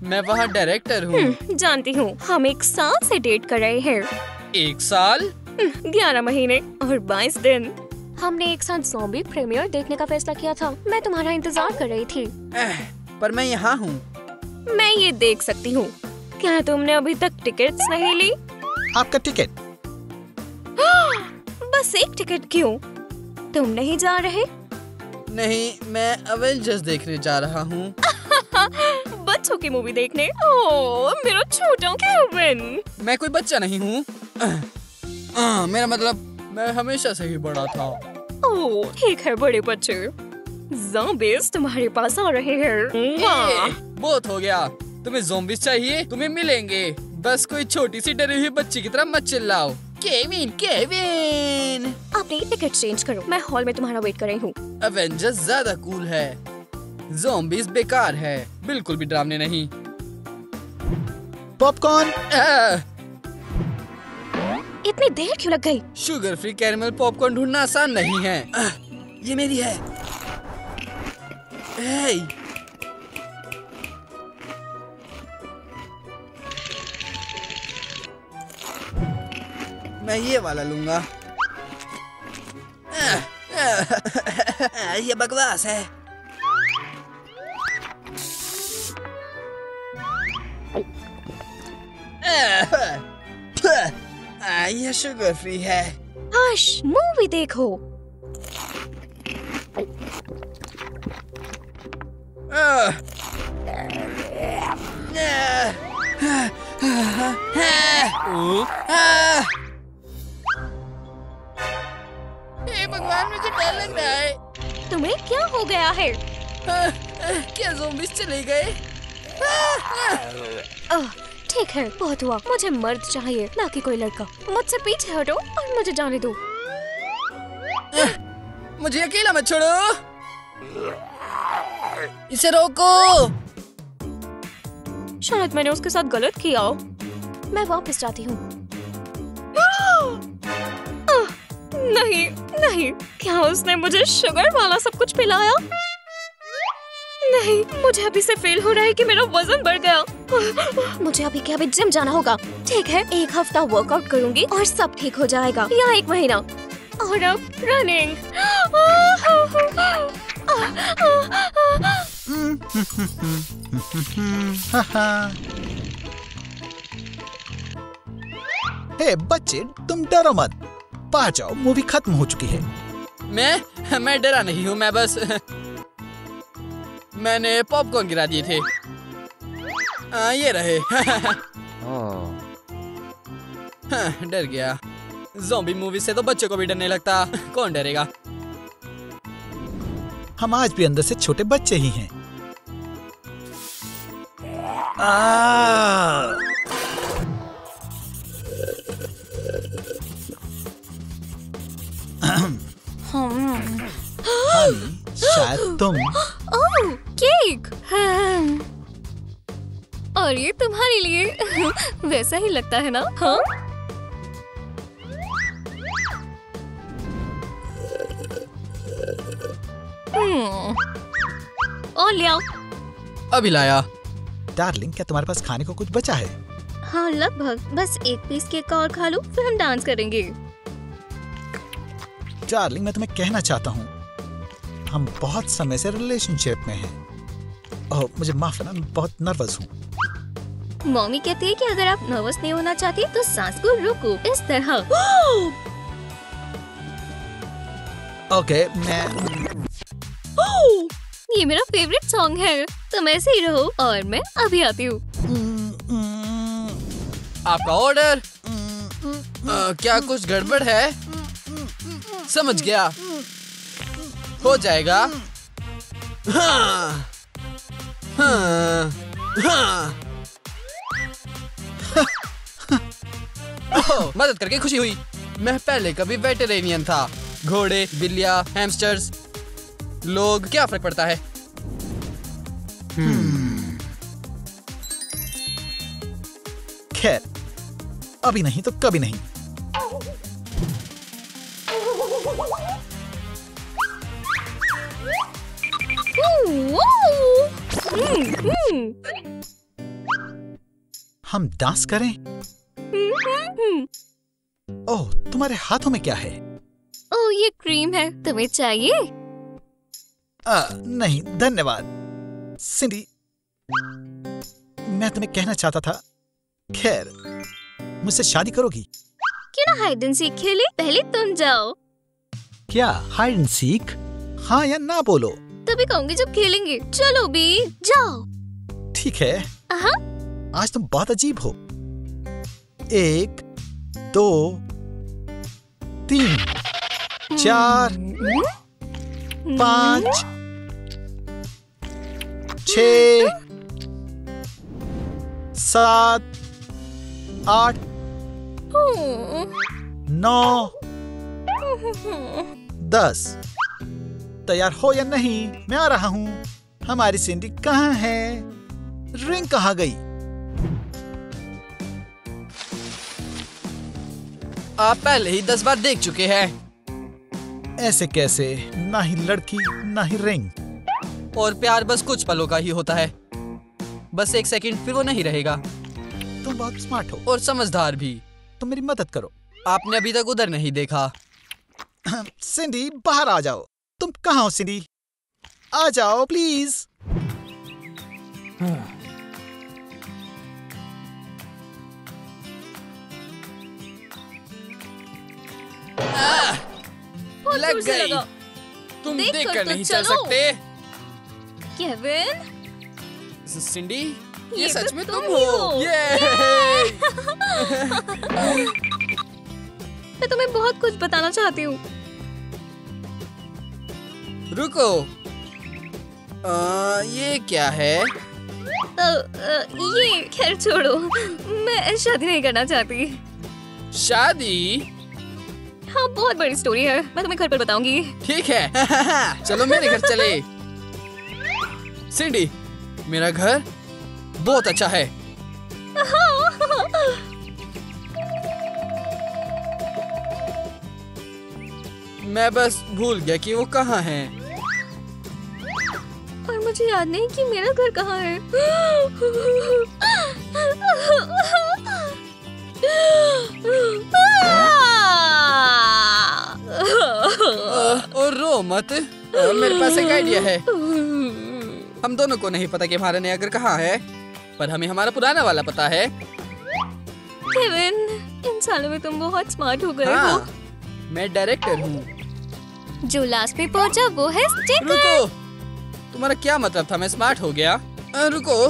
मैं वहाँ डायरेक्टर हूँ। हम्म, जानती हूँ। हम एक साल से डेट कर रहे हैं। एक साल? ग्यारह महीने और बाईस दिन। हमने एक साथ जॉम्बी प्रीमियर देखने का फैसला किया था। मैं तुम्हारा इंतज़ार कर रही थी। एह, पर मैं यहाँ हूँ। मैं ये देख सकती हूँ। क्या तुमने अभी तक टिकट्स नहीं ली? आपका टिकट बस एक टिकट क्यों? तुम नहीं जा रहे? नहीं मैं अवेंजर्स देखने जा रहा हूँ। बच्चों की मूवी देखने? ओ मेरा छोटा केविन मैं कोई बच्चा नहीं हूँ। आह, मेरा मतलब मैं हमेशा से ही बड़ा था। ओ ठीक है बड़े बच्चे। ज़ॉम्बीज़ तुम्हारे पास आ रहे हैं। ए, बहुत हो गया। तुम्हें zombies चाहिए तुम्हें मिलेंगे। बस कोई छोटी सी डरी हुई बच्ची की तरह मत चिल्लाओ। केविन केविन अपनी टिकट चेंज करो। मैं हॉल में तुम्हारा वेट कर रही हूँ। अवेंजर्स ज़्यादा कूल है। Zombies बेकार है। बिल्कुल भी डरावने नहीं। पॉपकॉर्न इतनी देर क्यों लग गई? शुगर फ्री कैरमल पॉपकॉर्न ढूंढना आसान नहीं है। आह, ये मेरी है। मैं ये वाला लूँगा। ये बकवास है। आह, आह, ये शुगर फ्री है। हश मूवी देखो। हे भगवान मुझे डर लग रहा है। तुम्हें क्या हो गया है? क्या zombies चले गए? ठीक है बहुत हुआ। मुझे मर्द चाहिए ना कि कोई लड़का। मुझसे पीछे हटो और मुझे जाने दो। मुझे अकेला मत छोड़ो। इसे रोको। शायद मैंने उसके साथ गलत किया हो। मैं वापस जाती हूँ। नहीं नहीं। क्या उसने मुझे शुगर वाला सब कुछ पिलाया? नहीं मुझे अभी से फील हो रहा है कि मेरा वज़न बढ़ गया। मुझे अभी के अभी जिम जाना होगा। ठीक है एक हफ़्ता वर्कआउट करूँगी और सब ठीक हो जाएगा। या एक महीना। और अब रनिंग हे बच्चे तुम डरो मत। पा जाओ मूवी खत्म हो चुकी है। मैं मैं डरा नहीं हूँ मैं बस मैंने पॉपकॉर्न गिरा दिए थे। आ, ये रहे। हाँ, डर गया। जोम्बी मूवी से तो बच्चों को भी डरने लगता। कौन डरेगा? हम आज भी अंदर से छोटे बच्चे ही हैं। आ! शायद तुम केक और ये तुम्हारे लिए। वैसा ही लगता है ना? हाँ? हम्म, और ले आओ अभी लाया। डार्लिंग क्या तुम्हारे पास खाने को कुछ बचा है? हाँ लगभग। बस एक पीस केक का और खा लो फिर हम डांस करेंगे। डार्लिंग मैं तुम्हें कहना चाहता हूँ हम बहुत समय से रिलेशनशिप में हैं। मुझे माफ़ करना मैं बहुत नर्वस हूँ। मम्मी कहती है कि अगर आप नर्वस नहीं होना चाहती तो सांस को रोको इस तरह। ओके मैं ये मेरा फेवरेट सॉन्ग है। तुम ऐसे ही रहो और मैं अभी आती हूँ। आपका ऑर्डर क्या कुछ गड़बड़ है? समझ गया। हो जाएगा। हाँ, हाँ, हाँ। ओह, मदद करके खुशी हुई। मैं पहले कभी वेटेरेनियन था। घोड़े बिल्लियाँ हैमस्टर्स लोग क्या फ़र्क पड़ता है? खैर अभी नहीं तो कभी नहीं। हम्म, हम्म, हम डांस करें। ओह तुम्हारे हाथों में क्या है? ओह ये क्रीम है। तुम्हें चाहिए? आ, नहीं धन्यवाद। सिंडी मैं तुम्हें कहना चाहता था खैर मुझसे शादी करोगी? क्यों ना हाइड एंड सीख खेले? पहले तुम जाओ। क्या हाइड एंड सीक हाँ या ना बोलो? तभी कहूँगी जब खेलेंगे। चलो भी जाओ। ठीक है। हाँ आज तुम बहुत अजीब हो। एक दो तीन चार पाँच छ सात आठ नौ दस। तैयार हो या नहीं मैं आ रहा हूँ। हमारी सिंडी कहाँ है? रिंग कहाँ गई? आप पहले ही दस बार देख चुके हैं। ऐसे कैसे? ना ही लड़की ना ही रिंग। और प्यार बस कुछ पलों का ही होता है। बस एक सेकंड फिर वो नहीं रहेगा। तुम बहुत स्मार्ट हो। और समझदार भी। तुम मेरी मदद करो। आपने अभी तक उधर नहीं देखा। सिंधी बाहर आ जाओ। तुम कहाँ हो सिंडी आ जाओ प्लीज़ बहुत लग से गई। लगा। तुम देख देख कर कर तो नहीं चल। सकते। केविन? सिंडी ये, ये सच तो में तुम तुम हो हो। ये मैं तुम्हें बहुत कुछ बताना चाहती हूँ। रुको। आ, ये क्या है? अ, अ, ये खैर छोड़ो मैं शादी नहीं करना चाहती। शादी? हाँ बहुत बड़ी स्टोरी है मैं तुम्हें घर पर बताऊँगी। ठीक है चलो मेरे घर चले। सिंडी मेरा घर बहुत अच्छा है। मैं बस भूल गया कि वो कहाँ है। और मुझे याद नहीं कि मेरा घर कहाँ है। और रो मत। आ, मेरे पास एक आइडिया है। हम दोनों को नहीं पता कि हमारा नया घर कहाँ है पर हमें हमारा पुराना वाला पता है। केविन इन सालों में तुम बहुत स्मार्ट हो गए हाँ। मैं डायरेक्टर हूँ। जो लास्ट में पहुँचा वो है स्टिकर रुको। तुम्हारा क्या मतलब था? मैं स्मार्ट हो गया। आ, रुको।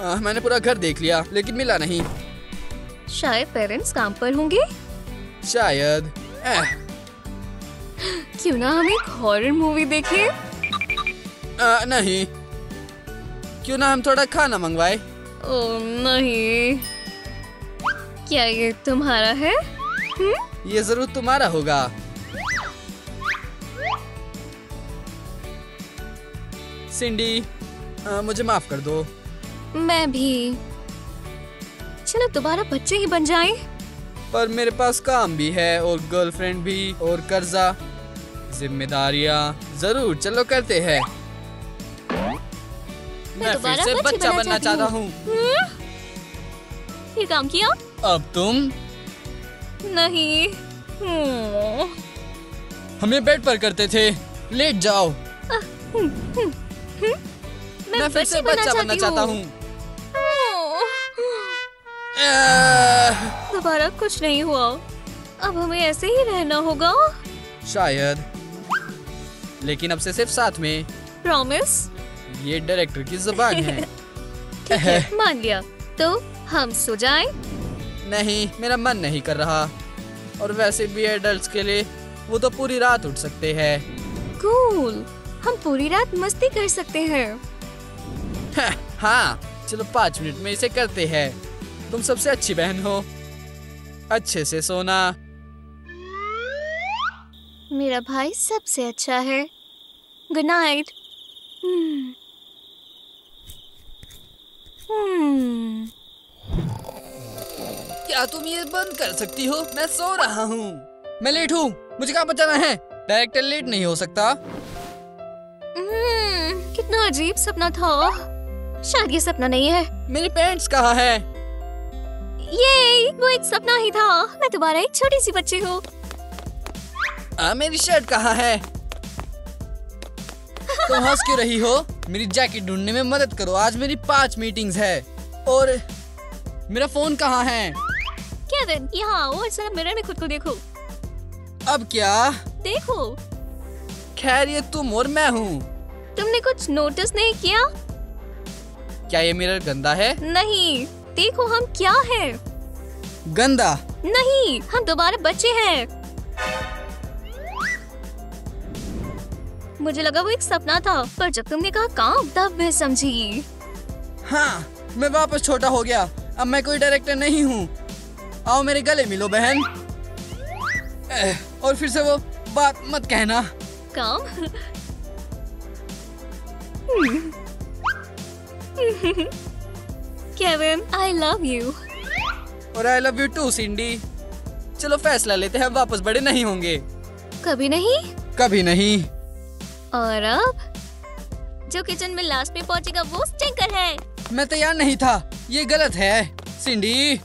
आ, मैंने पूरा घर देख लिया लेकिन मिला नहीं। शायद पेरेंट्स काम पर होंगे? शायद। क्यों ना हम एक हॉरर मूवी देखें? नहीं। क्यों ना हम थोड़ा खाना मंगवाए? ओ नहीं। क्या ये तुम्हारा है? ये ज़रूर तुम्हारा होगा। सिंडी। आ, मुझे माफ़ कर दो। मैं भी। चलो दोबारा बच्चे ही बन जाएँ। पर मेरे पास काम भी है और गर्लफ्रेंड भी और कर्जा। जिम्मेदारियाँ। ज़रूर चलो करते हैं। मैं फिर से बच्चा बनना बनना चाहता हूँ। हूँ। ये काम किया? अब तुम? नहीं। हम्म, हमें बेड पर करते थे। लेट जाओ। मैं फिर से बच्चा बनना चाहता हूँ। हूँ। दोबारा कुछ नहीं हुआ। अब हमें ऐसे ही रहना होगा। शायद। लेकिन अब से सिर्फ़ साथ में। प्रॉमिस ये डायरेक्टर की ज़ुबान है। ठीक है मान लिया। तो हम सो जाएँ। नहीं मेरा मन नहीं कर रहा। और वैसे भी एडल्ट्स के लिए वो तो पूरी रात उठ सकते हैं। कूल हम पूरी रात मस्ती कर सकते हैं। हाँ चलो पाँच मिनट में इसे करते हैं। तुम सबसे अच्छी बहन हो। अच्छे से सोना। मेरा भाई सबसे अच्छा है। गुड नाइट क्या तुम ये बंद कर सकती हो? मैं सो रहा हूँ। मैं लेट हूँ। मुझे कहाँ बचाना है? डायरेक्टर लेट नहीं हो सकता। कितना अजीब सपना था। शायद ये सपना नहीं है। मेरी पैंट्स कहा है? ये वो एक सपना ही था। मैं तुम्हारा एक छोटी सी बच्ची हूँ। मेरी शर्ट कहाँ है? तुम हंस क्यों रही हो? मेरी जैकेट ढूँढने में मदद करो। आज मेरी पाँच मीटिंग्स है। और मेरा फ़ोन कहाँ है? केविन यहाँ आओ और जरा मिरर में खुद को देखो। अब क्या? देखो। खैर ये तुम और मैं हूँ। तुमने कुछ नोटिस नहीं किया? क्या ये मिरर गंदा है? नहीं। देखो हम क्या है। गंदा? नहीं हम दोबारा बच्चे हैं। मुझे लगा वो एक सपना था पर जब तुमने कहा काम तब मैं समझी। हाँ मैं वापस छोटा हो गया। अब मैं कोई डायरेक्टर नहीं हूँ। आओ मेरे गले मिलो बहन। और फिर से वो बात मत कहना। काम? केविन आई लव यू और I love you too Cindy चलो फैसला लेते हैं वापस बड़े नहीं होंगे। कभी नहीं? कभी नहीं। और अब जो किचन में लास्ट में पहुंचेगा वो स्टिंकर है। मैं तैयार नहीं था ये गलत है सिंडी